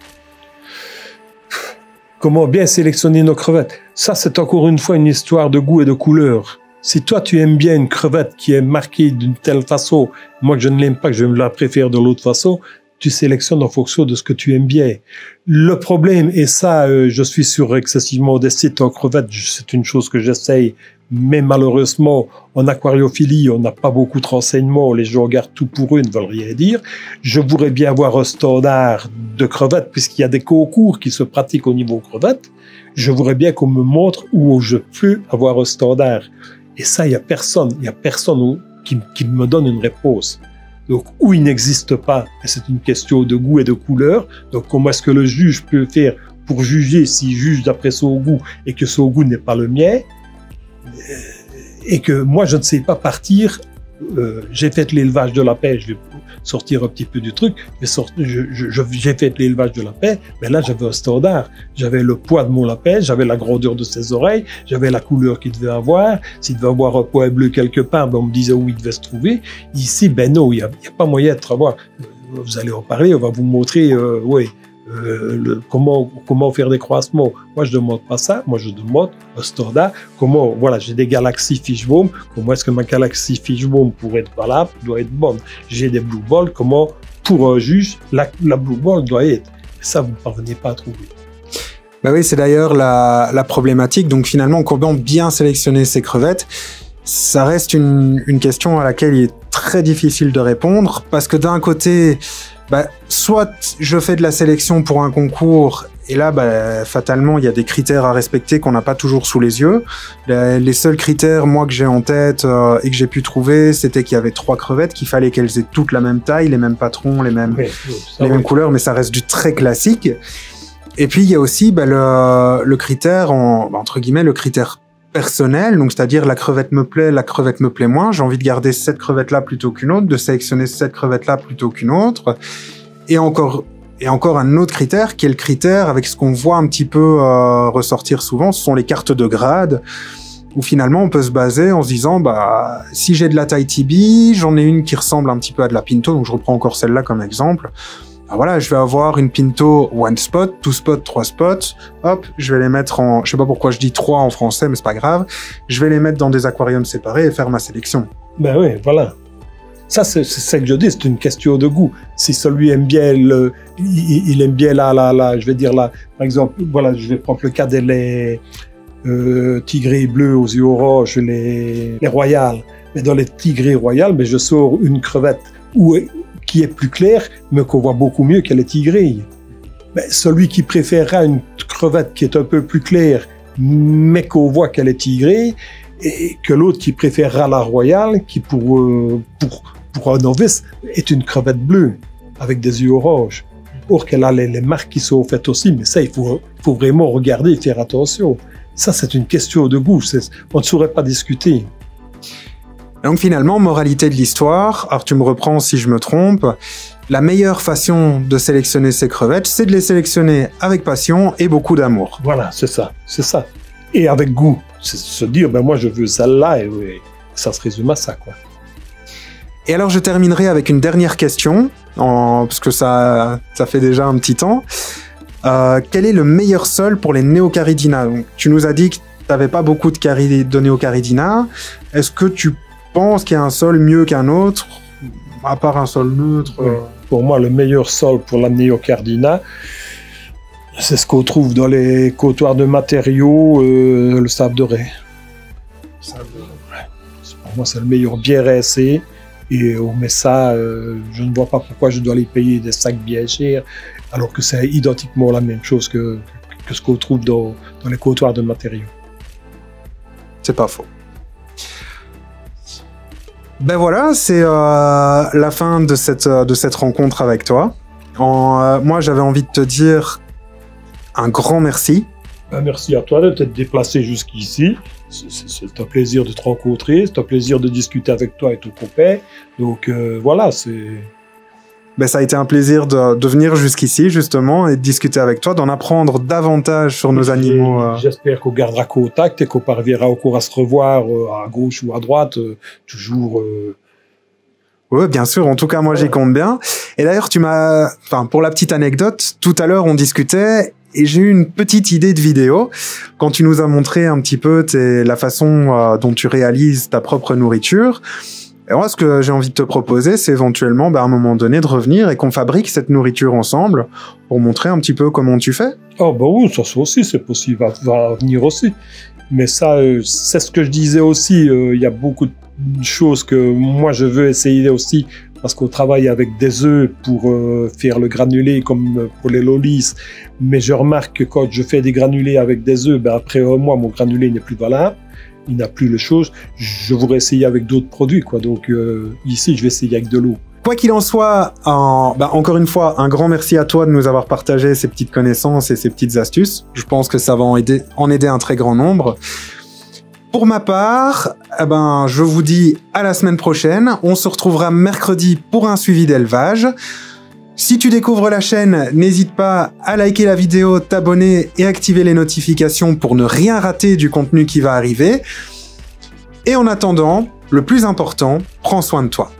S2: Comment bien sélectionner nos crevettes? Ça, c'est encore une fois une histoire de goût et de couleur. Si toi tu aimes bien une crevette qui est marquée d'une telle façon, moi je ne l'aime pas, je la préfère de l'autre façon, tu sélectionnes en fonction de ce que tu aimes bien. Le problème, et ça, euh, je suis sur excessivement sites en crevettes, c'est une chose que j'essaye, mais malheureusement, en aquariophilie, on n'a pas beaucoup de renseignements, les gens regardent tout pour eux, ne veulent rien dire. Je voudrais bien avoir un standard de crevettes, puisqu'il y a des concours qui se pratiquent au niveau crevettes. Je voudrais bien qu'on me montre où je peux avoir un standard. Et ça, il y a personne, il y a personne qui, me donne une réponse. Donc, où il n'existe pas, c'est une question de goût et de couleur. Donc, comment est-ce que le juge peut faire pour juger s'il juge d'après son goût et que son goût n'est pas le mien? Et que moi, je ne sais pas partir. Euh, j'ai fait l'élevage de la vais sortir un petit peu du truc, mais j'ai fait l'élevage de lapin, mais là j'avais un standard. J'avais le poids de mon lapin, j'avais la grandeur de ses oreilles, j'avais la couleur qu'il devait avoir. S'il devait avoir un poids bleu quelque part, ben, on me disait où il devait se trouver. Ici, ben non, il n'y a, pas moyen de savoir. Vous allez en parler, on va vous montrer, euh, oui, euh, comment comment faire des croisements. Moi, je demande pas ça. Moi, je demande un standard. Comment, voilà, j'ai des galaxies Fishbone. Comment est-ce que ma galaxie Fishbone pour être valable doit être bonne J'ai des blue balls. Comment, pour un juge, la, la blue ball doit être Ça, vous ne parvenez pas à trouver.
S1: Bah oui, c'est d'ailleurs la, la, problématique. Donc finalement, comment bien sélectionner ces crevettes? Ça reste une, une question à laquelle il est très difficile de répondre parce que d'un côté, bah, soit je fais de la sélection pour un concours et là, bah, fatalement, il y a des critères à respecter qu'on n'a pas toujours sous les yeux. Les, seuls critères, moi, que j'ai en tête euh, et que j'ai pu trouver, c'était qu'il y avait trois crevettes, qu'il fallait qu'elles aient toutes la même taille, les mêmes patrons, les mêmes, les mêmes couleurs, mais ça reste du très classique. Et puis, il y a aussi bah, le, le critère, en, entre guillemets, le critère personnel, donc c'est-à-dire la crevette me plaît, la crevette me plaît moins, j'ai envie de garder cette crevette-là plutôt qu'une autre, de sélectionner cette crevette-là plutôt qu'une autre, et encore et encore un autre critère qui est le critère avec ce qu'on voit un petit peu euh, ressortir souvent, ce sont les cartes de grade. où finalement on peut se baser en se disant bah si j'ai de la Tahiti j'en ai une qui ressemble un petit peu à de la Pinto, donc je reprends encore celle-là comme exemple. Bah voilà, je vais avoir une Pinto one spot, two spot, trois spots. Hop, je vais les mettre en, je sais pas pourquoi je dis trois en français, mais c'est pas grave. Je vais les mettre dans des aquariums séparés et faire ma sélection.
S2: Ben oui, voilà. Ça, c'est ce que je dis, c'est une question de goût. Si celui aime bien le, il, aime bien la, la, la, je vais dire là, par exemple, voilà, je vais prendre le cas des les, euh, bleus aux yeux orange, les, les royales. Mais dans les tigrés royales, mais je sors une crevette où, qui est plus claire, mais qu'on voit beaucoup mieux qu'elle est tigrée. Mais celui qui préférera une crevette qui est un peu plus claire, mais qu'on voit qu'elle est tigrée, et que l'autre qui préférera la royale, qui pour, euh, pour, pour un novice est une crevette bleue avec des yeux orange. Or qu'elle a les, les, marques qui sont faites aussi, mais ça, il faut, faut vraiment regarder et faire attention. Ça, c'est une question de goût. On ne saurait pas discuter.
S1: Donc finalement, moralité de l'histoire, alors tu me reprends si je me trompe, la meilleure façon de sélectionner ces crevettes, c'est de les sélectionner avec passion et beaucoup d'amour.
S2: Voilà, c'est ça, c'est ça. Et avec goût. C'est se dire, ben moi je veux celle-là, et, et ça se résume à ça, quoi.
S1: Et alors je terminerai avec une dernière question, en, parce que ça, ça fait déjà un petit temps. Euh, quel est le meilleur sol pour les néocaridina? Tu nous as dit que tu n'avais pas beaucoup de, cari de néocaridina. Est-ce que tu penses qu'il y a un sol mieux qu'un autre, à part un sol neutre
S2: oui. Pour moi, le meilleur sol pour la néocardina, c'est ce qu'on trouve dans les côtoirs de matériaux, euh, le sable raie. Pour moi, c'est le meilleur bien rincé. Et on met ça, euh, je ne vois pas pourquoi je dois les payer des sacs bien chers, alors que c'est identiquement la même chose que, que ce qu'on trouve dans, dans, les côtoirs de matériaux.
S1: C'est pas faux. Ben voilà, c'est euh, la fin de cette, de cette rencontre avec toi. Euh, moi, j'avais envie de te dire un grand merci.
S2: Ben, merci à toi de t'être déplacé jusqu'ici. C'est un plaisir de te rencontrer, c'est un plaisir de discuter avec toi et ton copain. Donc euh, voilà, c'est.
S1: Ben, ça a été un plaisir de, de venir jusqu'ici, justement, et de discuter avec toi, d'en apprendre davantage sur nos animaux. Euh...
S2: J'espère qu'on gardera contact et qu'on parviendra encore à se revoir euh, à gauche ou à droite, euh, toujours.
S1: Oui, bien sûr. En tout cas, moi, j'y compte bien. Et d'ailleurs, tu m'as, enfin, pour la petite anecdote, tout à l'heure, on discutait et j'ai eu une petite idée de vidéo quand tu nous as montré un petit peu la façon dont tu réalises ta propre nourriture. Et ce que j'ai envie de te proposer, c'est éventuellement, bah, à un moment donné, de revenir et qu'on fabrique cette nourriture ensemble pour montrer un petit peu comment tu fais.
S2: Oh, bah oui, ça aussi, c'est possible, va, venir aussi. Mais ça, euh, c'est ce que je disais aussi. Il euh, y a beaucoup de choses que moi, je veux essayer aussi parce qu'on travaille avec des œufs pour euh, faire le granulé comme pour les lolis. Mais je remarque que quand je fais des granulés avec des œufs, ben après un mois, mon granulé n'est plus valable. Il n'a plus les choses. Je voudrais essayer avec d'autres produits, quoi. Donc euh, ici, je vais essayer avec de l'eau.
S1: Quoi qu'il en soit, bah, encore une fois, un grand merci à toi de nous avoir partagé ces petites connaissances et ces petites astuces. Je pense que ça va en aider, en aider un très grand nombre. Pour ma part, eh ben, je vous dis à la semaine prochaine. On se retrouvera mercredi pour un suivi d'élevage. Si tu découvres la chaîne, n'hésite pas à liker la vidéo, t'abonner et activer les notifications pour ne rien rater du contenu qui va arriver. Et en attendant, le plus important, prends soin de toi.